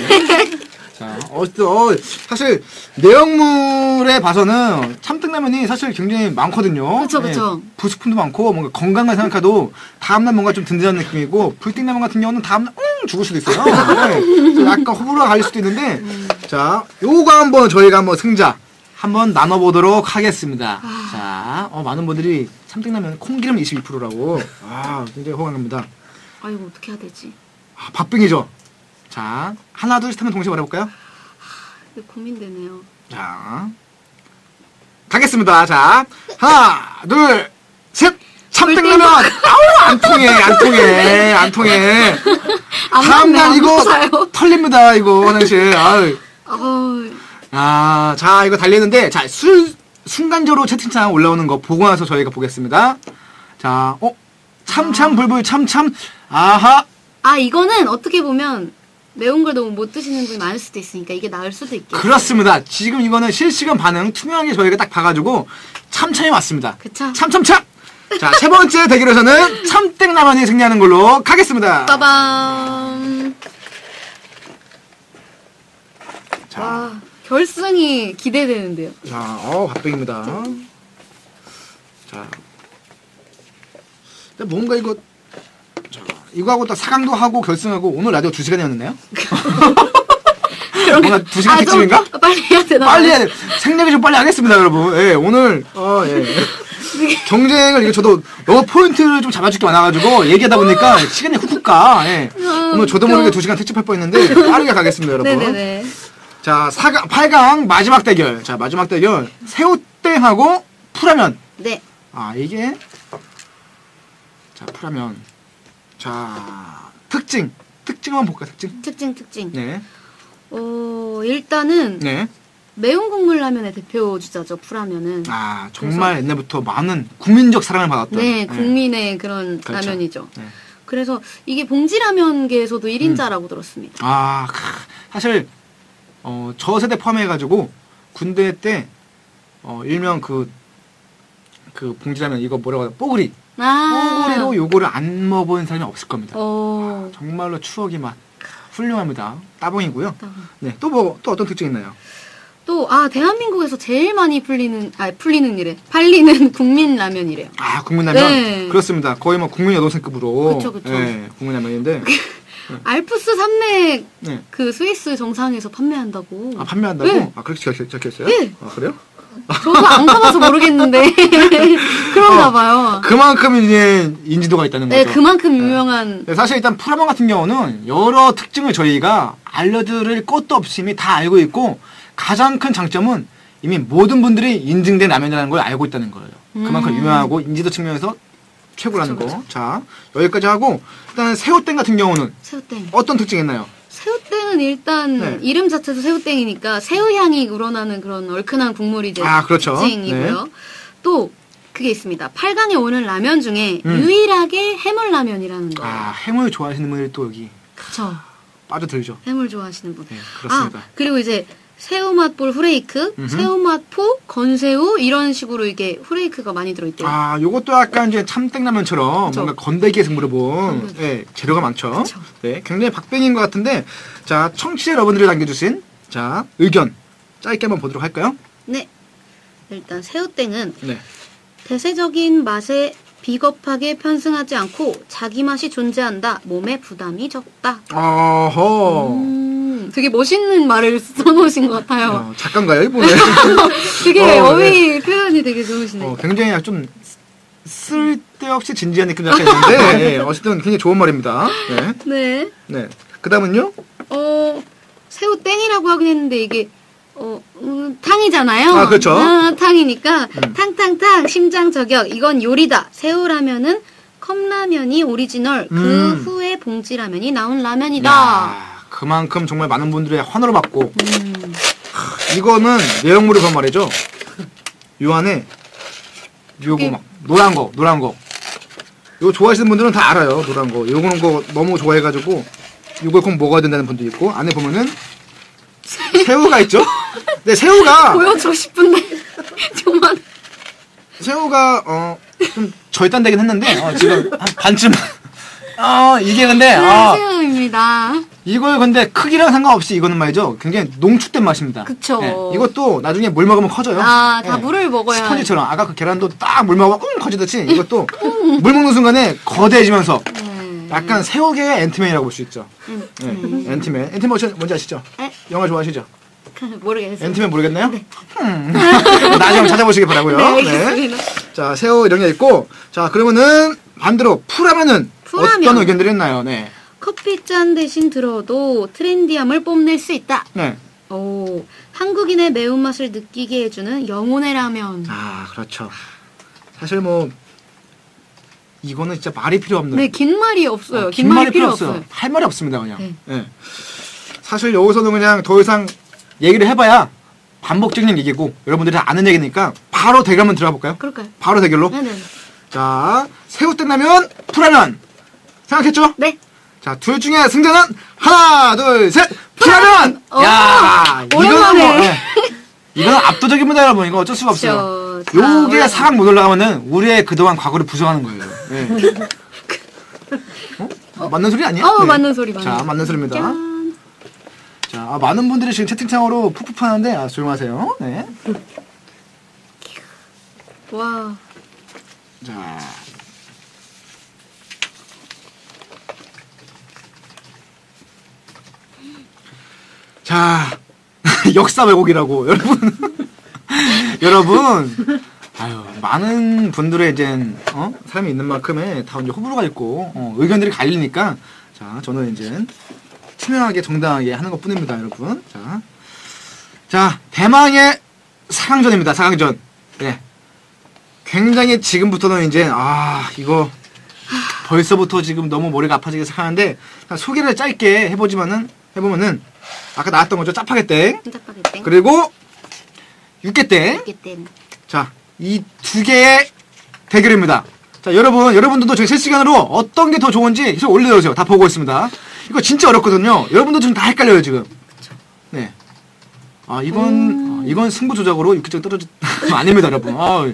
자, 어쨌든, 어, 사실, 내용물에 봐서는 참뜩라면이 사실 굉장히 많거든요. 그쵸, 그쵸. 네, 부스푼도 많고, 뭔가 건강을 생각해도, 다음날 뭔가 좀 든든한 느낌이고, 불땡라면 같은 경우는 다음날, 응! 죽을 수도 있어요. 네. 약간 호불호가 갈릴 수도 있는데, 자, 요거 한번 저희가 한번 승자, 한번 나눠보도록 하겠습니다. 자, 어, 많은 분들이 참뜩라면 콩기름 22%라고, 아, 굉장히 호강합니다. 아, 이거 어떻게 해야 되지? 아, 박빙이죠. 자, 하나, 둘, 셋 하면 동시에 말해볼까요? 이거 고민되네요. 자, 가겠습니다. 자, 하나, 둘, 셋! 참땡라면! 아우, 안 통해, 안 통해, 안 통해. 안 다음날 맞네, 안 이거 맞아요. 털립니다, 이거, 화장실. 아유. 아, 자, 이거 달리는데, 자, 술, 순간적으로 채팅창 올라오는 거 보고 나서 저희가 보겠습니다. 자, 어? 참참 불불 참참, 아하, 아, 이거는 어떻게 보면 매운 걸 너무 못 드시는 분이 많을 수도 있으니까 이게 나을 수도 있겠죠. 그렇습니다. 지금 이거는 실시간 반응 투명하게 저희가 딱 봐가지고 참참이 왔습니다. 그쵸. 참참참! 자, 세 번째 대결에서는 참땡라면이 승리하는 걸로 가겠습니다. 빠밤. 자, 와, 결승이 기대되는데요. 자, 어, 밥병입니다. 자. 근데 뭔가 이거, 자, 이거 하고 딱 4강도 하고 결승하고 오늘 라디오 2시간이었나요? 뭔가 2시간 아, 좀 기쯤인가? 빨리 해야 되나? 빨리 해야 돼. 생략을 좀 빨리 하겠습니다, 여러분. 예, 오늘, 어, 예. 경쟁을, 이거 저도 너무 포인트를 좀 잡아줄 게 많아가지고, 얘기하다 보니까 시간이 훅훅 가. 예. 오늘 저도 모르게 2시간 특집할 뻔 했는데, 빠르게 가겠습니다, 여러분. 네네네. 자, 4강, 8강 마지막 대결. 자, 마지막 대결. 새우땡하고 풀라면. 네. 아, 이게. 자, 풀라면. 자, 특징. 특징 한번 볼까요, 특징? 특징, 특징. 네. 어, 일단은 네. 매운 국물 라면의 대표 주자죠, 풀라면은. 아, 정말 옛날부터 많은 국민적 사랑을 받았던. 네, 국민의 그런 그렇죠. 라면이죠. 네. 그래서 이게 봉지라면계에서도 1인자라고 들었습니다. 아, 크, 사실 어, 저 세대 포함해가지고 군대 때 어, 일명 그, 그 봉지라면 이거 뭐라고 하죠? 뽀글이. 아. 뽀글이로 요거를 안 먹어본 사람이 없을 겁니다. 어. 정말로 추억이 막 훌륭합니다. 따봉이고요. 따봉. 네, 또 뭐, 또 어떤 특징 있나요? 또, 아, 대한민국에서 제일 많이 풀리는, 아, 풀리는 이래. 팔리는 국민 라면이래요. 아, 국민 라면. 네. 그렇습니다. 거의 뭐 국민 여동생급으로. 그쵸, 그쵸. 네, 국민 라면인데. 알프스 산맥 네. 그 스위스 정상에서 판매한다고. 아, 판매한다고? 네. 아, 그렇게 적혀, 적혀 있어요? 네. 아, 그래요? 저도 안 가봐서 모르겠는데 그런가 봐요. 그만큼 이제 인지도가 있다는 네, 거죠. 그만큼 유명한 네, 사실 일단 프라몬 같은 경우는 여러 특징을 저희가 알려드릴 것도 없이 이미 다 알고 있고 가장 큰 장점은 이미 모든 분들이 인증된 라면이라는 걸 알고 있다는 거예요. 그만큼 유명하고 인지도 측면에서 최고라는 거. 자, 여기까지 하고 일단 새우땡 같은 경우는 새우땡. 어떤 특징이 있나요? 새우땡은 일단 네. 이름 자체도 새우땡이니까 새우향이 우러나는 그런 얼큰한 국물이 이제 아, 그렇죠. 특징이고요. 또 그게 있습니다. 8강에 오는 라면 중에 음. 유일하게 해물라면이라는 거예요. 아, 해물 좋아하시는 분들이 또 여기 그쵸. 빠져들죠. 해물 좋아하시는 분. 네, 그렇습니다. 아, 그리고 이제 새우맛볼 후레이크, 음흠. 새우맛포, 건새우 이런 식으로 이게 후레이크가 많이 들어있대요. 아, 요것도 약간 이제 참땡라면처럼 그쵸. 뭔가 건더기에 승부를 본 건더기. 예, 재료가 많죠. 그쵸. 네, 굉장히 박빙인 것 같은데 자, 청취자 여러분들이 남겨주신 자 의견 짧게 한번 보도록 할까요? 네. 일단 새우땡은 네. 대세적인 맛에 비겁하게 편승하지 않고 자기 맛이 존재한다. 몸에 부담이 적다. 어허. 음, 되게 멋있는 말을 써놓으신 것 같아요. 어, 작가인가요, 이분은? 되게 어, 어휘 표현이 되게 좋으시네. 어, 굉장히 좀 쓸데없이 진지한 느낌도 약간 있는데 예, 어쨌든 굉장히 좋은 말입니다. 네. 네. 네. 그 다음은요? 어, 새우 땡이라고 하긴 했는데 이게 어, 음, 탕이잖아요. 아, 그렇죠. 아, 탕이니까 음. 탕탕탕 심장 저격 이건 요리다. 새우라면은 컵라면이 오리지널 그 음. 후에 봉지라면이 나온 라면이다. 야, 그만큼 정말 많은 분들의 환호를 받고 음, 이거는 내용물이 그런 말이죠. 요 안에 요거 막 노란 거, 노란 거. 요거 좋아하시는 분들은 다 알아요. 노란 거. 요거는 거 너무 좋아해가지고 요걸 꼭 먹어야 된다는 분도 있고 안에 보면은 새우가 있죠. 근데 새우가 보여주고 싶은데 정말 새우가 어 좀 절단 되긴 했는데 어, 지금 한 반쯤. 어 이게 근데 아, 새우입니다. 이걸 근데 크기랑 상관없이 이거는 말이죠. 굉장히 농축된 맛입니다. 그쵸. 예, 이것도 나중에 물 먹으면 커져요. 아, 다 예. 물을 먹어야 스펀지처럼 아까 그 계란도 딱 물 먹으면 웅 커지듯이 이것도 물 먹는 순간에 거대해지면서 네. 약간 새우계의 앤트맨이라고 볼 수 있죠. 음, 네, 앤트맨. 앤트맨 뭔지, 뭔지 아시죠? 에? 영화 좋아하시죠? 모르겠어요. 앤트맨 모르겠나요? 음. 나중에 한번 찾아보시기 바라고요. 네, 알겠습니다. 자, 새우 이런 게 있고 자, 그러면은 반대로 풀하면은 풀하면. 어떤 의견들이 있나요? 네. 커피 잔 대신 들어도 trendy함을 뽐낼 수 있다. 네. 오, 한국인의 매운맛을 느끼게 해주는 영혼의 라면. 아, 그렇죠. 사실 뭐 이거는 진짜 말이 필요 없는 네, 긴 말이 없어요. 어, 긴, 말이 필요 없어요. 할 말이 없습니다, 그냥. 네. 예. 사실 여기서는 그냥 더 이상 얘기를 해봐야 반복적인 얘기고 여러분들이 다 아는 얘기니까 바로 대결 한번 들어가 볼까요? 그럴까요? 바로 대결로. 네네. 자, 새우땡라면, 풀라면. 생각했죠? 네. 자, 둘 중에 승자는 하나, 둘, 셋, 풀라면! 어, 야, 이거는 오랜만에. 뭐, 예. 이거는 압도적입니다, 여러분. 이거 어쩔 수가 없어요. 저, 다 요게 올라- 상황 못 올라가면은 우리의 그동안 과거를 부정하는 거예요. 예. 어? 맞는 소리 아니야? 어, 맞는 소리, 맞는 자, 소리. 맞는 소리입니다. 짠. 자, 아, 많은 분들이 지금 채팅창으로 푸푸푸 하는데, 아, 조용하세요. 네. 와. 자. 자, 역사 왜곡이라고, 여러분. 여러분, 아유, 많은 분들의 이제, 어? 사람이 있는 만큼의 다 이제 호불호가 있고, 어, 의견들이 갈리니까, 자, 저는 이제, 투명하게 정당하게 하는 것 뿐입니다, 여러분. 자. 자, 대망의 4강전입니다, 4강전. 예. 굉장히 지금부터는 이제 아 이거 벌써부터 지금 너무 머리가 아파지기 시작하는데 소개를 짧게 해보지만은 해보면은 아까 나왔던 거죠? 짜파게땡. 깜짝파게땡. 그리고 육개땡. 이게 땐. 자이 두 개의 대결입니다. 자 여러분 여러분들도 저희 실시간으로 어떤 게 더 좋은지 계속 올려주세요. 다 보고 있습니다. 이거 진짜 어렵거든요. 여러분도 지금 다 헷갈려요 지금. 네 아 이건 아, 이건 승부 조작으로 육개장 떨어지 아닙니다 여러분. 아,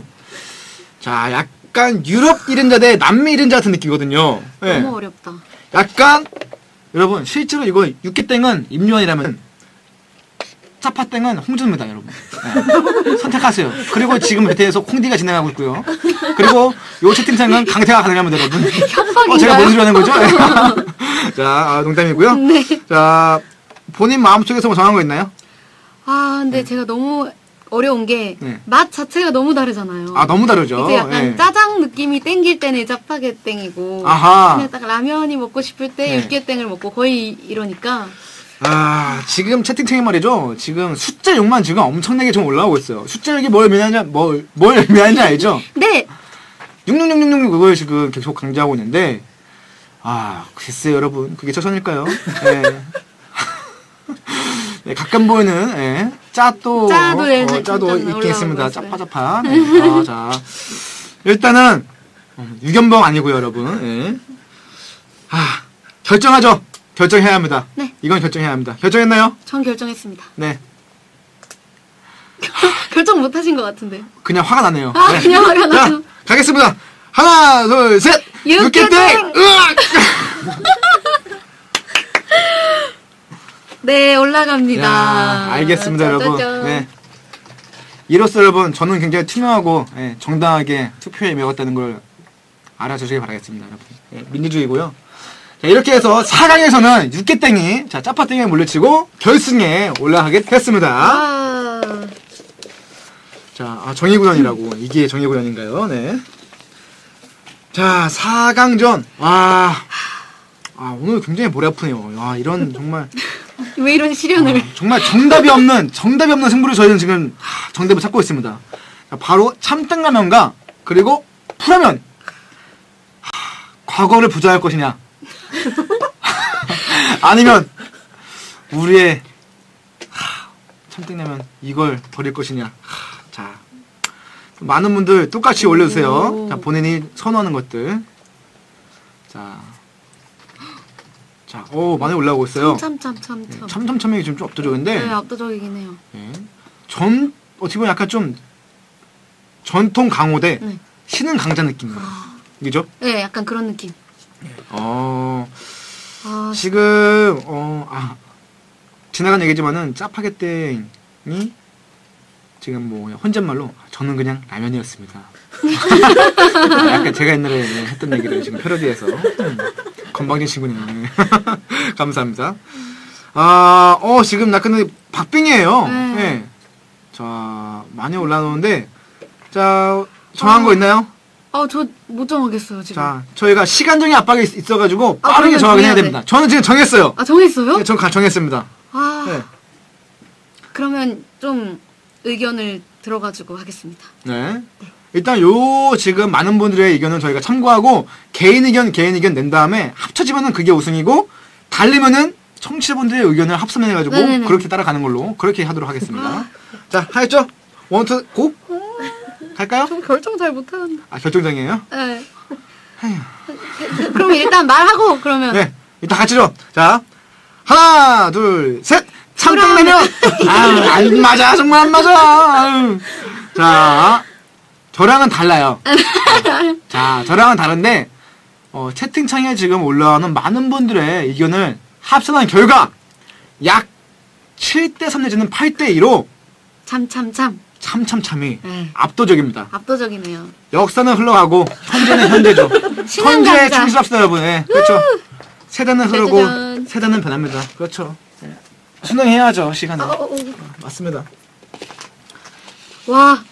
자 약간 유럽 1인자 대 남미 1인자 같은 느낌이거든요. 네. 너무 어렵다. 약간 여러분 실제로 이거 육개땡은 임요한이라면 짜파땡은 홍준입니다 여러분 네. 선택하세요 그리고 지금 배태에서 콩디가 진행하고 있고요 그리고 요 채팅창은 강태가 가능합니다 여러분 어, 제가 뭔 소리 하는 거죠? 자 아, 농담이고요 네. 자 본인 마음속에서 뭐 정한 거 있나요? 아, 근데 네. 제가 너무 어려운 게 네. 맛 자체가 너무 다르잖아요. 아 너무 다르죠. 이제 약간 예. 짜장 느낌이 땡길 때는 짜파게땡이고 아하. 그냥 딱 라면이 먹고 싶을 때 네. 육개땡을 먹고 거의 이러니까 아, 지금 채팅창에 말이죠. 지금 숫자 욕만 지금 엄청나게 좀 올라오고 있어요. 숫자 욕이 뭘 의미하냐, 뭘, 뭘 의미하는지 알죠? 네 6666 그걸 지금 계속 강조하고 있는데, 아, 글쎄요, 여러분. 그게 최선일까요? 예. 네, 가끔 보이는, 예. 짜도, 짜도, 예, 어, 짜도 잠깐 올라오고. 있어요. 짜파짜파. 네. 아, 자. 일단은, 어, 유견봉 아니고요, 여러분. 예. 아, 결정하죠. 결정해야 합니다. 네. 이건 결정해야 합니다. 결정했나요? 전 결정했습니다. 네. 결정 못 하신 것 같은데. 그냥 화가 나네요. 아, 네. 그냥 화가 자, 나요. 가겠습니다. 하나, 둘, 셋! 육개땡! 육개땡! 으악! 네 올라갑니다. 야, 알겠습니다, 여러분. 짜자잔. 네. 이로써 여러분, 저는 굉장히 투명하고, 예, 정당하게 투표에 임해왔다는 걸 알아주시길 바라겠습니다, 여러분. 예, 민주주의고요 자, 이렇게 해서 4강에서는 육개땡이, 자, 짜파땡에 물리치고 결승에 올라가게 됐습니다. 아, 자, 아, 정의구현이라고. 이게 정의구현인가요? 네. 자, 4강전. 아, 아, 오늘 굉장히 머리 아프네요. 아, 이런 정말. 왜 이런 시련을? 정말 정답이 없는 정답이 없는 승부를 저희는 지금 하, 정답을 찾고 있습니다. 자, 바로 참땡라면과 그리고 풀라면. 하, 과거를 부자할 것이냐? 아니면 우리의 하, 참땡라면 이걸 버릴 것이냐? 하, 자, 많은 분들 똑같이 올려주세요. 오. 자, 본인이 선호하는 것들. 자, 자, 오 많이 올라오고 있어요. 참참참 참. 참참참이 좀, 좀 압도적인데 네 압도적이긴 해요. 예. 전 어떻게 보면 약간 좀 전통 강호 대 네. 신흥 강자 느낌이에요. 그죠? 네 약간 그런 느낌. 어 아 지금 어 아 지나간 얘기지만은 짜파게땡이 지금 뭐 혼잣말로 저는 그냥 라면이었습니다. 약간 제가 옛날에 네, 했던 얘기를 지금 패러디해서 음, 건방진. 네. 감사합니다. 아, 어 지금 약간 박빙이에요. 네. 네. 자 많이 올라오는데 자 정한 거 있나요? 아, 저 못 정하겠어요, 지금. 자 저희가 시간적인 압박이 있- 있어가지고 아, 빠르게 정하게 해야 돼. 됩니다. 저는 지금 정했어요. 아, 정했어요? 네, 전 가- 정했습니다. 아, 네. 그러면 좀 의견을 들어가지고 하겠습니다. 네. 일단 요 지금 많은 분들의 의견은 저희가 참고하고 개인 의견 개인 의견 낸 다음에 합쳐지면은 그게 우승이고 달리면은 청취자분들의 의견을 합산해가지고 네네네. 그렇게 따라가는 걸로 그렇게 하도록 하겠습니다. 자 하였죠? 원투 고 갈까요? 좀 결정 잘 못하는데. 아 결정장이에요? 네. 그럼 일단 말하고, 그러면. 네. 일단 같이죠. 자 하나 둘 셋. 참땡라면. 아안 맞아 정말 안 맞아. 아유. 자 저랑은 달라요. 자, 저랑은 다른데, 어, 채팅창에 지금 올라오는 많은 분들의 의견을 합산한 결과, 약 7대 3 내지는 8대 2로 참, 참, 참. 참참참이 네. 압도적입니다. 압도적이네요. 역사는 흘러가고, 현재는 현재죠. 현재에. 충실합시다, 여러분. 예, 그렇죠. 세대는 흐르고. 세대는 변합니다. 그렇죠. 예. 순응해야죠, 시간을. 어, 어, 어. 맞습니다. 와,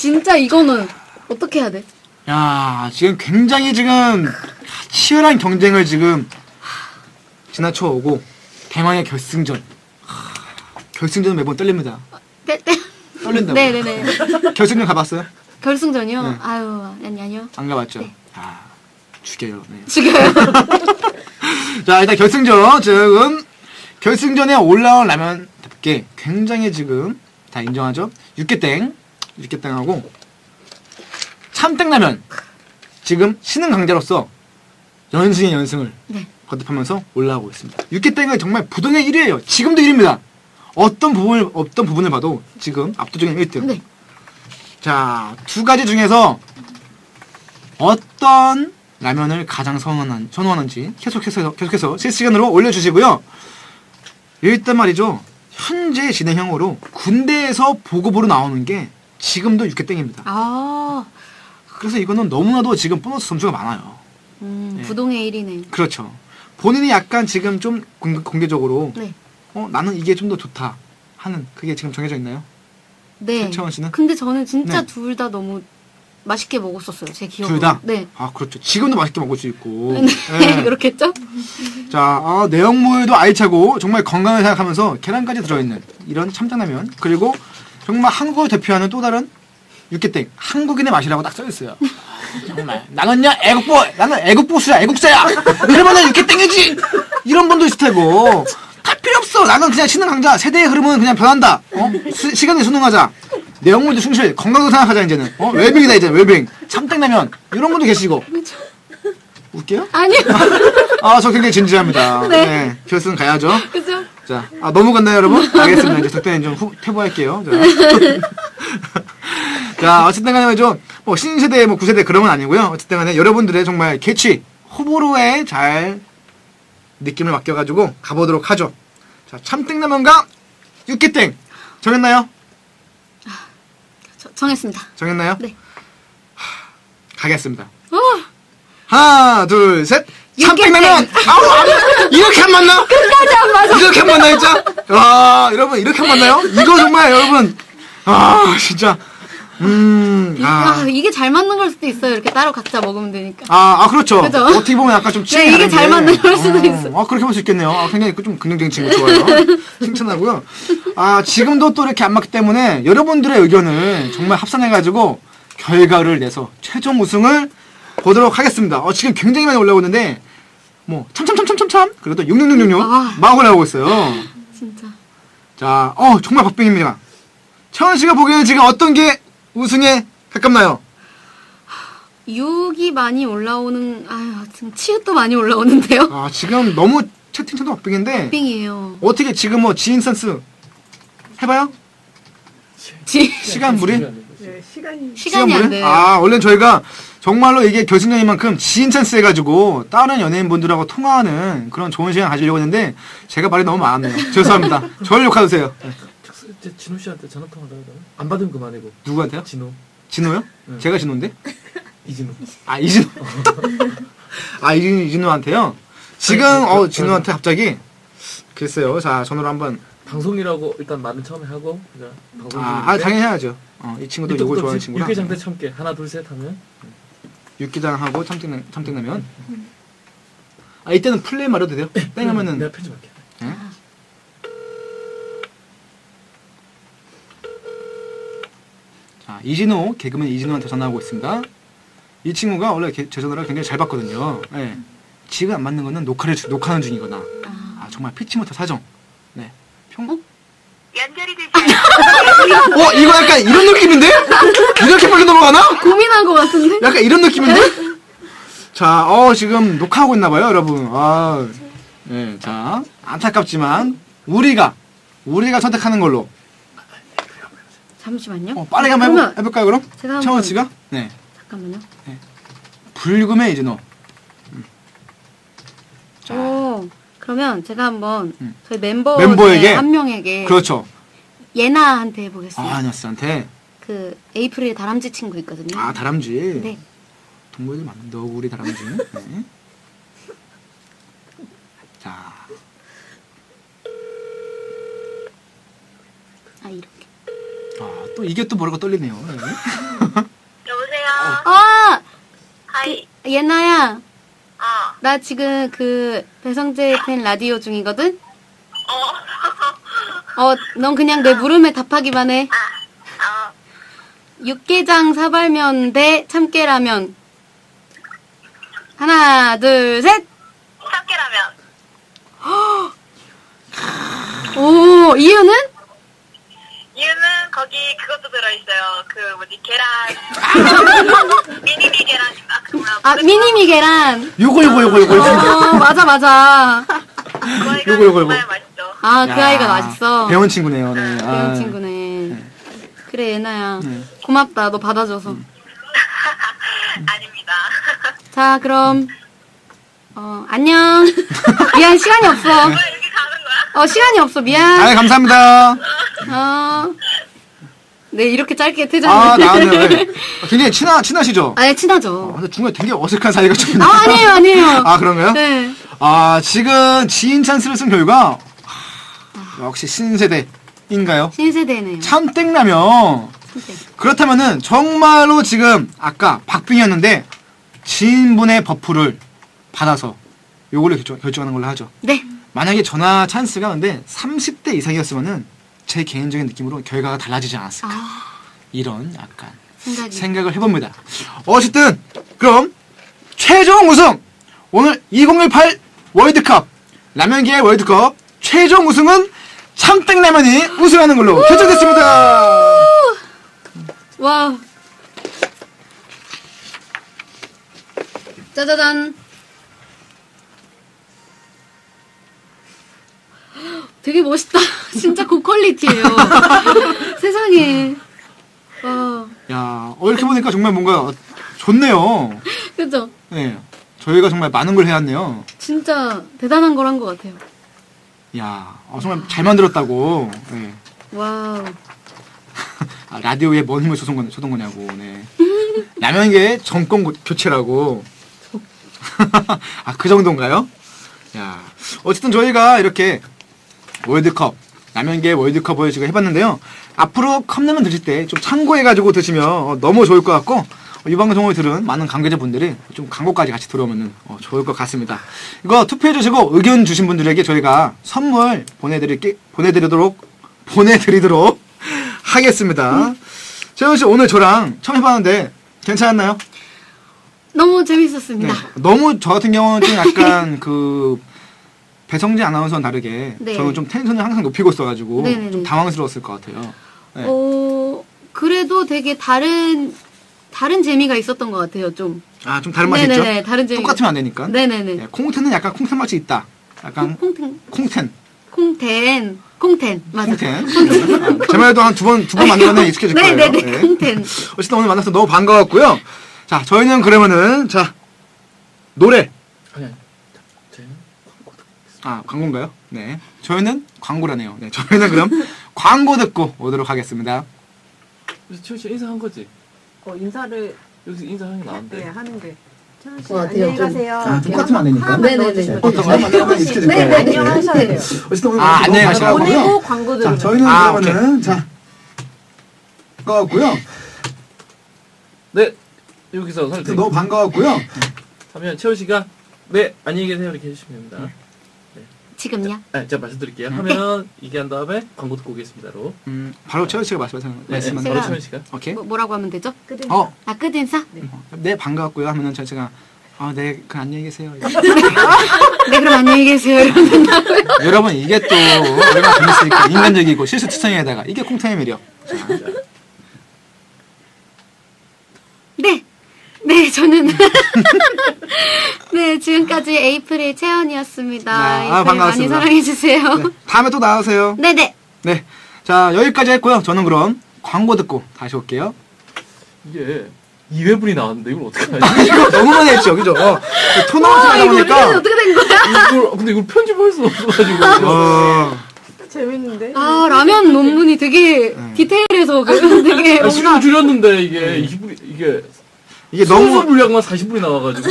진짜 이거는 어떻게 해야 돼? 야, 지금 굉장히 지금 치열한 경쟁을 지금 지나쳐 오고 대망의 결승전. 하, 결승전은 매번 떨립니다. 때, 때. 떨린다고. 네 네 네. 결승전 가봤어요? 결승전이요? 네. 아유, 아니, 아니요. 안 가봤죠? 네. 아, 죽여요. 네. 죽여요. 자, 일단 결승전. 지금 결승전에 올라온 라면답게 굉장히 지금 다 인정하죠? 육개땡, 육개땡하고 참땡라면. 지금 신흥 강자로서 연승의 연승을 네. 거듭하면서 올라오고 있습니다. 육개땡은 정말 부동의 1위예요. 지금도 1위입니다. 어떤 부분을 어떤 부분을 봐도 지금 압도적인 1등. 네. 자, 두 가지 중에서 어떤 라면을 가장 선호하는, 선호하는지 계속해서, 계속해서 실시간으로 올려 주시고요. 일단 말이죠. 현재 진행형으로 군대에서 보급으로 나오는 게 지금도 육개땡입니다. 아, 그래서 이거는 너무나도 지금 보너스 점수가 많아요. 음, 네. 부동의 1위네. 그렇죠. 본인이 약간 지금 좀 공, 공개적으로 네. 어, 나는 이게 좀 더 좋다 하는 그게 지금 정해져 있나요? 네. 최원 씨는? 근데 저는 진짜 네. 둘다 너무 맛있게 먹었었어요. 제 기억으로. 둘 다? 네. 아, 그렇죠. 지금도 맛있게 먹을 수 있고. 네. 그렇겠죠? 자, 아, 내용물도 알차고 정말 건강을 생각하면서 계란까지 들어있는 이런 참짜라면 그리고 정말 한국을 대표하는 또 다른 육개땡 한국인의 맛이라고 딱 써있어요. 정말 나는요 애국보 나는 애국보수야 애국자야 이러면은 육개땡이지 이런 분도 있을 테고 다 필요 없어 나는 그냥 신흥 강자 세대의 흐름은 그냥 변한다 어 수- 시간에 순응하자 내용물도 충실 건강도 생각하자 이제는 어 웰빙이다 이제 웰빙 참땡라면 이런 분도 계시고 웃겨요? 아니요. 아, 저 굉장히 진지합니다. 네. 네. 결승 가야죠. 그죠? 자, 아, 넘어갔나요, 여러분? 알겠습니다. 이제 적당히 좀 후, 퇴보할게요. 자, 자 어쨌든 간에 좀, 뭐, 신세대, 뭐, 구세대 그런 건 아니고요. 어쨌든 간에 여러분들의 정말 개취, 호불호에 잘 느낌을 맡겨가지고 가보도록 하죠. 자, 참땡라면과 육개땡. 정했나요? 저- 정했습니다. 정했나요? 네. 하, 가겠습니다. 어, 하나, 둘, 셋. 참땡라면! 아우, 안- 이렇게 안 맞나? 끝까지 안 맞아. 이렇게 한 만나요, 진짜? 아, 여러분, 이렇게 한 만나요? 이거 정말, 여러분. 아, 진짜. 음, 아, 아. 이게 잘 맞는 걸 수도 있어요. 이렇게 따로 각자 먹으면 되니까. 아, 아, 그렇죠. 그죠? 어떻게 보면 약간 좀 네, 이게. 잘 맞는 걸 수도 있어. 아, 그렇게 볼 수 있겠네요. 아, 굉장히 좀 긍정적인 친구 좋아요. 칭찬하고요. 아, 지금도 또 이렇게 안 맞기 때문에 여러분들의 의견을 정말 합산해가지고 결과를 내서 최종 우승을 보도록 하겠습니다. 어, 지금 굉장히 많이 올라오고 있는데, 뭐, 참참참참참참, 그리고 또 6666, 아. 막 올라오고 있어요. 진짜. 자, 어, 정말 박빙입니다. 채원 씨가 보기에는 지금 어떤 게 우승에 가깝나요? 6이 많이 올라오는, 아유, 지금 치읓도 많이 올라오는데요? 아, 지금 너무 채팅창도 박빙인데, 빙이에요. 어떻게 지금 뭐 지인 센스 해봐요? 지, 시간 무리? 네, 시간이 시간이 안 무리? 돼요. 아, 원래 저희가 정말로 이게 결승전이만큼 지인 찬스 해가지고 다른 연예인분들하고 통화하는 그런 좋은 시간 가지려고 했는데 제가 말이 너무 많았네요. 죄송합니다. 저를 욕하세요. 제 진호 씨한테 전화 통화를 하다가 안 받으면 그만이고. 누구한테요? 진호, 진호요? 네. 제가 진호인데? 이진호. 아, 이진호. 아, 이진, 이진호한테요? 지금, 어, 진호한테 갑자기, 글쎄요. 자, 전화로 한번. 방송이라고 일단 말은 처음에 하고 그냥 아, 아, 당연히 해야죠. 어, 이 친구도 요거 좋아하는 친구라. 육개장대 참깨 하나 둘 셋 하면 육개장하고 참땡, 참땡라면. 아, 이때는 플레이 말해도 돼요? 땡 하면은. 내가 편집할게. 자, 이진호, 개그맨 이진호한테 전화하고 있습니다. 이 친구가 원래 개- 제 전화를 굉장히 잘 받거든요. 예. 지금 안 맞는 거는 녹화를, 주- 녹화하는 중이거나. 아, 정말 피치 못할 사정. 네. 평, 연결이 되지 어, 이거 약간 이런 느낌인데? 이렇게 빨리 넘어가나? 고민한 것 같은데? 약간 이런 느낌인데? 자, 어, 지금 녹화하고 있나봐요, 여러분. 아, 네, 자, 안타깝지만, 우리가, 우리가 선택하는 걸로. 잠시만요. 어, 빠르게 한번 그러면 해볼, 해볼까요, 그럼? 제가 한번- 청원 씨가? 네. 잠깐만요. 불금의 이진호. 자, 오, 그러면 제가 한번 음. 저희 멤버 멤버에게? 중에 한 명에게 그렇죠. 예나한테 해보겠습니다. 아, 아니었한테 그 에이프릴 다람쥐 친구 있거든요. 아, 다람쥐. 네. 동물들 많은 너구리 다람쥐. 네. 자, 아 이렇게. 아, 또 이게 또 모르고 떨리네요. 네. 여보세요 아 하이 예나야, 어 나 지금 그 배성재 팬 라디오 중이거든. 어. 어, 넌 그냥 내 물음에 답하기만 해. 어. 육개장 사발면 대 참깨라면. 하나, 둘, 셋. 참깨라면 오, 이유는? 이유는 거기 그것도 들어있어요 그 뭐지 계란 미니미 계란인가 그 뭐야 아, 미니미 계란. 요거, 요거, 요거, 요거. 요거. 어, 맞아, 맞아. 그 아이가 요거, 요거, 정말 요거. 맛있죠 아, 그 야, 아이가 맛있어. 배운 친구네요. 네. 배운 아, 친구네. 그래, 예나야. 네. 고맙다, 너 받아줘서. 아닙니다 자, 그럼, 어, 안녕. 미안, 시간이 없어. 왜 이렇게 가는 거야? 어, 시간이 없어, 미안. 아, 감사합니다. 어. 네, 이렇게 짧게 아, 퇴장을. 나왔네요. 네. 굉장히 친하, 친하시죠? 아, 예, 어, 친하죠. 근데 중간에 되게 어색한 사이가 좀 있는데. 아, 아니에요, 아니에요. 아, 그런가요? 네. 아, 지금 지인 찬스를 쓴 결과, 하, 역시 신세대, 신세대인가요? 신세대네요. 참땡라면. 참땡. 그렇다면은 정말로 지금 아까 박빙이었는데 지인분의 buff를 받아서 요걸로 결정, 결정하는 걸로 하죠. 네. 만약에 전화 찬스가 근데 30대 이상이었으면은 제 개인적인 느낌으로 결과가 달라지지 않았을까. 아, 이런 약간 생각이. 생각을 해봅니다. 어쨌든 그럼 최종 우승 오늘 2018 월드컵 라면계의 월드컵 최종 우승은 참땡라면이 우승하는 걸로 결정됐습니다. 와. 짜자잔. 되게 멋있다. 진짜 고퀄리티예요. 세상에. 와. 야, 어, 이렇게 보니까 정말 뭔가 좋네요. 그죠? 네. 저희가 정말 많은 걸 해왔네요. 진짜 대단한 걸 한 것 같아요. 야, 어, 정말 잘 만들었다고. 네. wow. 아, 라디오에 뭔 힘을 쏟은, 거, 쏟은 거냐고. 네. 라면계 정권 고- 교체라고. 아, 그 정도인가요? 야, 어쨌든 저희가 이렇게 월드컵, 라면계 월드컵을 지금 해봤는데요. 앞으로 컵라면 드실 때 좀 참고해가지고 드시면 어, 너무 좋을 것 같고, 어, 이 방송을 들은 많은 관계자분들이 좀 광고까지 같이 들어오면 어, 좋을 것 같습니다. 이거 투표해주시고 의견 주신 분들에게 저희가 선물 보내드릴게, 보내드리도록, 보내드리도록 하겠습니다. 재현 씨 오늘 저랑 처음 해봤는데 괜찮았나요? 너무 재밌었습니다. 네. 너무 저 같은 경우는 좀 약간 그 배성재 아나운서와는 다르게 네. 저는 좀 텐션을 항상 높이고 있어가지고 네네네. 좀 당황스러웠을 것 같아요. 네. 어, 그래도 되게 다른, 다른 재미가 있었던 것 같아요, 좀. 아 좀 다른 맛이 네네네, 있죠? 다른 재미. 똑같으면 안 되니까. 네네네. 네, 콩텐은 약간 콩텐 맛이 있다. 약간 콩텐, 콩텐, 콩텐, 콩텐. 맞아. 콩텐. 아, 제 말도 한 두 번 두 번 만나면 익숙해질 거예요. 네네네, 네. 콩텐. 어쨌든 오늘 만나서 너무 반가웠고요. 자 저희는 그러면은 자 노래 아니 아니. 아 광고인가요? 네. 저희는 광고라네요. 네. 저희는 그럼 광고 듣고 오도록 하겠습니다. 그래서 최우 씨 인사한 거지. 어, 인사를 여기서 인사하는 게 나은데. 네, 하는데. 천원 씨, 와, 안녕히 좀- 가세요. 아, 똑같으면 안 되니까. 네네네. 넣어주시면 어, 네, 거예요. 안녕 하셔야 돼요. 어쨌든 오늘 아, 너무 안녕히 가시라고요? 반가웠고요. 보내고 광고 자, 들으면 저희는 아, 그러면은 자 반가웠고요. 네. 여기서 설득. 너무 반가웠고요. 하면 최우 씨가 네 안녕히 계세요 이렇게 해주시면 됩니다. 지금요? 아, 제가 말씀드릴게요. 하면 이게 한 다음에 광고 듣고 오겠습니다로. 음, 바로 최현 씨가 말씀하신 네, 말씀한 바로. 제가- 최우 씨가. 오케이. 뭐, 뭐라고 하면 되죠? 끝은 어, 아, 끝 인사? 네 반가웠고요 하면은 저 제가 아, 네, 그 안녕히 계세요. 네, 그럼 안녕히 계세요. 이러면? 여러분 이게 또 얼마나 재밌으니까 인간적이고 실수 투성이에다가 이게 콩탱의 매력. 네. 네, 저는. 네, 지금까지 에이프릴 채연이었습니다. 네, 아, 에이프릴 많이 반가웠습니다. 사랑해 주세요. 네, 다음에 또 나오세요. 네 네. 네, 자 여기까지 했고요. 저는 그럼 광고 듣고 다시 올게요. 이게 2회분이 나왔는데 이걸 어떡하지? 이거 너무 많이 했죠, 그죠? 어, 토너먼트 아, 하다 이거 어떻게, 보니까. 어떻게 된 거야? 이걸 근데 이걸 편집할 수 없어가지고. 어, 재밌는데? 아, 라면 논문이 되게 네. 디테일해서 그 되게 아, 실로 줄였는데 이게 20불이 이게 이게 너무 분량만 40불이 나와가지고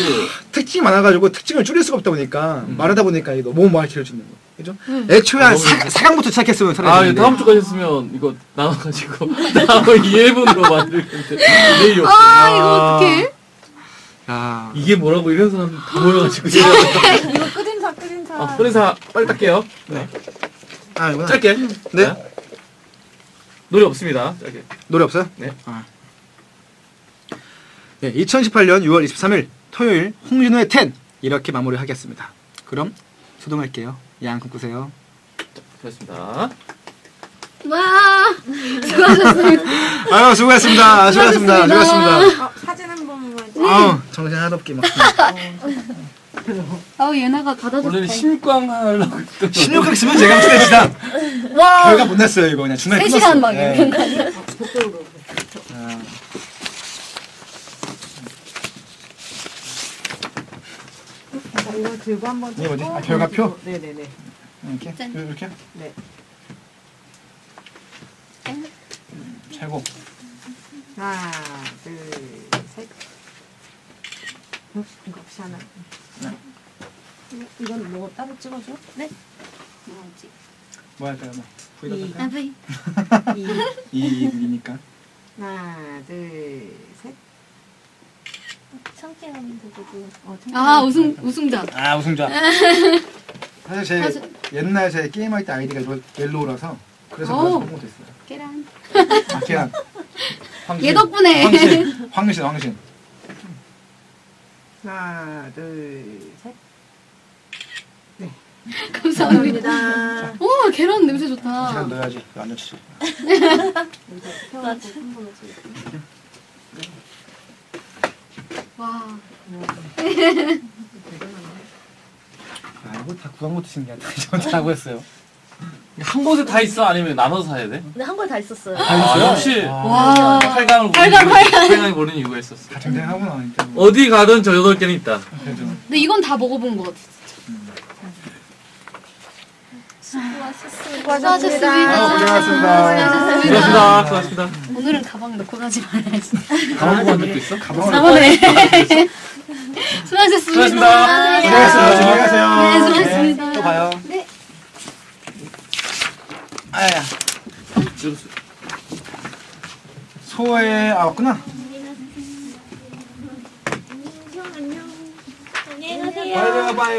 특징이 많아가지고 특징을 줄일 수가 없다 보니까 말하다 보니까 이게 너무 많이 길어지는 거. 그죠? 음. 애초에 한 아, 사, 사강부터 시작했으면 아 살아야 되는데. 다음 주까지 했으면 이거 나와가지고 다음을 2회분으로 만들 없어. 아, 이거 어떡해? 야, 이게 뭐라고 이런 사람 다 모여가지고 이거 끝인사, 끝인사. 어, 그래서 빨리 딸게요. 네. 아, 이거 짧게. 네. 자. 노래 없습니다. 짧게. 노래 없어요? 네. 아. 네, 2018년 6월 23일 토요일 홍진호의 10 이렇게 마무리하겠습니다. 그럼 소동할게요. 양 꿈꾸세요. 됐습니다. 와, 수고하셨습니다. 아유 수고하셨습니다. 수고하셨습니다. 수고하셨습니다. 수고하셨습니다. 어, 사진 한 번만. 아우 정신 하나도 없게 막 아우, 얘네가 받아줬다. 원래는 신광 하려고 했던 16강 있으면 제가 못했시다. 결과 못 냈어요 이거 그냥 중간에 3시간 끊었어. 막 네. 이런 거 아니야? 저쪽으로. 아. 자, 이거 들고 한번 이게 뭐지? 찍고 아, 결과표? 네네네. 이렇게 짠. 이렇게 네. 짠. 최고. 하나, 둘, 셋. 응? 이거 없이 하나. 이- 이건 뭐 따로 찍어줘? 네. 뭐지? 뭐 할까요? 뭐. 아, V. 이. 2이니까. 하나, 둘, 셋. 청계하면 되고. 어, 아, 우승, 우승자. 아 우승자. 사실 제 사실- 옛날 제 게임할 때 아이디가 옐로- 옐로우라서 그래서 오. 그래서 성공됐어요. 계란. 아 계란. 황신. 얘 덕분에. 황신. 황신 황신. 하나, 둘, 셋. 감사합니다. 감사합니다. 오, 계란 냄새 계란 좋다. 넣어야지. 안 넣지. 와. 아 이거 다 구한 것도 신기하다. 저한테 하고 했어요. 한 곳에 다 있어? 아니면 나눠서 사야 돼? 근데 한 걸 다 있었어요. 아, 역시 와. 8강을 팔강, 팔강. 8강에 보는 이유가 있었어. 다 쟁쟁하구나 진짜. 어디 가든 저 8개는 있다. 그래도 근데 이건 다 먹어본 것 같아. 수고하셨습니다. 아, 고생하셨습니다. 수고하셨습니다. 수고하셨습니다. 오늘은 가방 넣고 가지 말아야지. 가방 보관 적도 있어? 가방을 4번에. 수고하셨습니다. 수고하셨습니다. 수고하셨습니다. 가세요. 네, 수고하셨습니다. 네, 또 봐요. 네. 아야. 소에 아 없구나. 안녕. 안녕히 가세요. 봐요.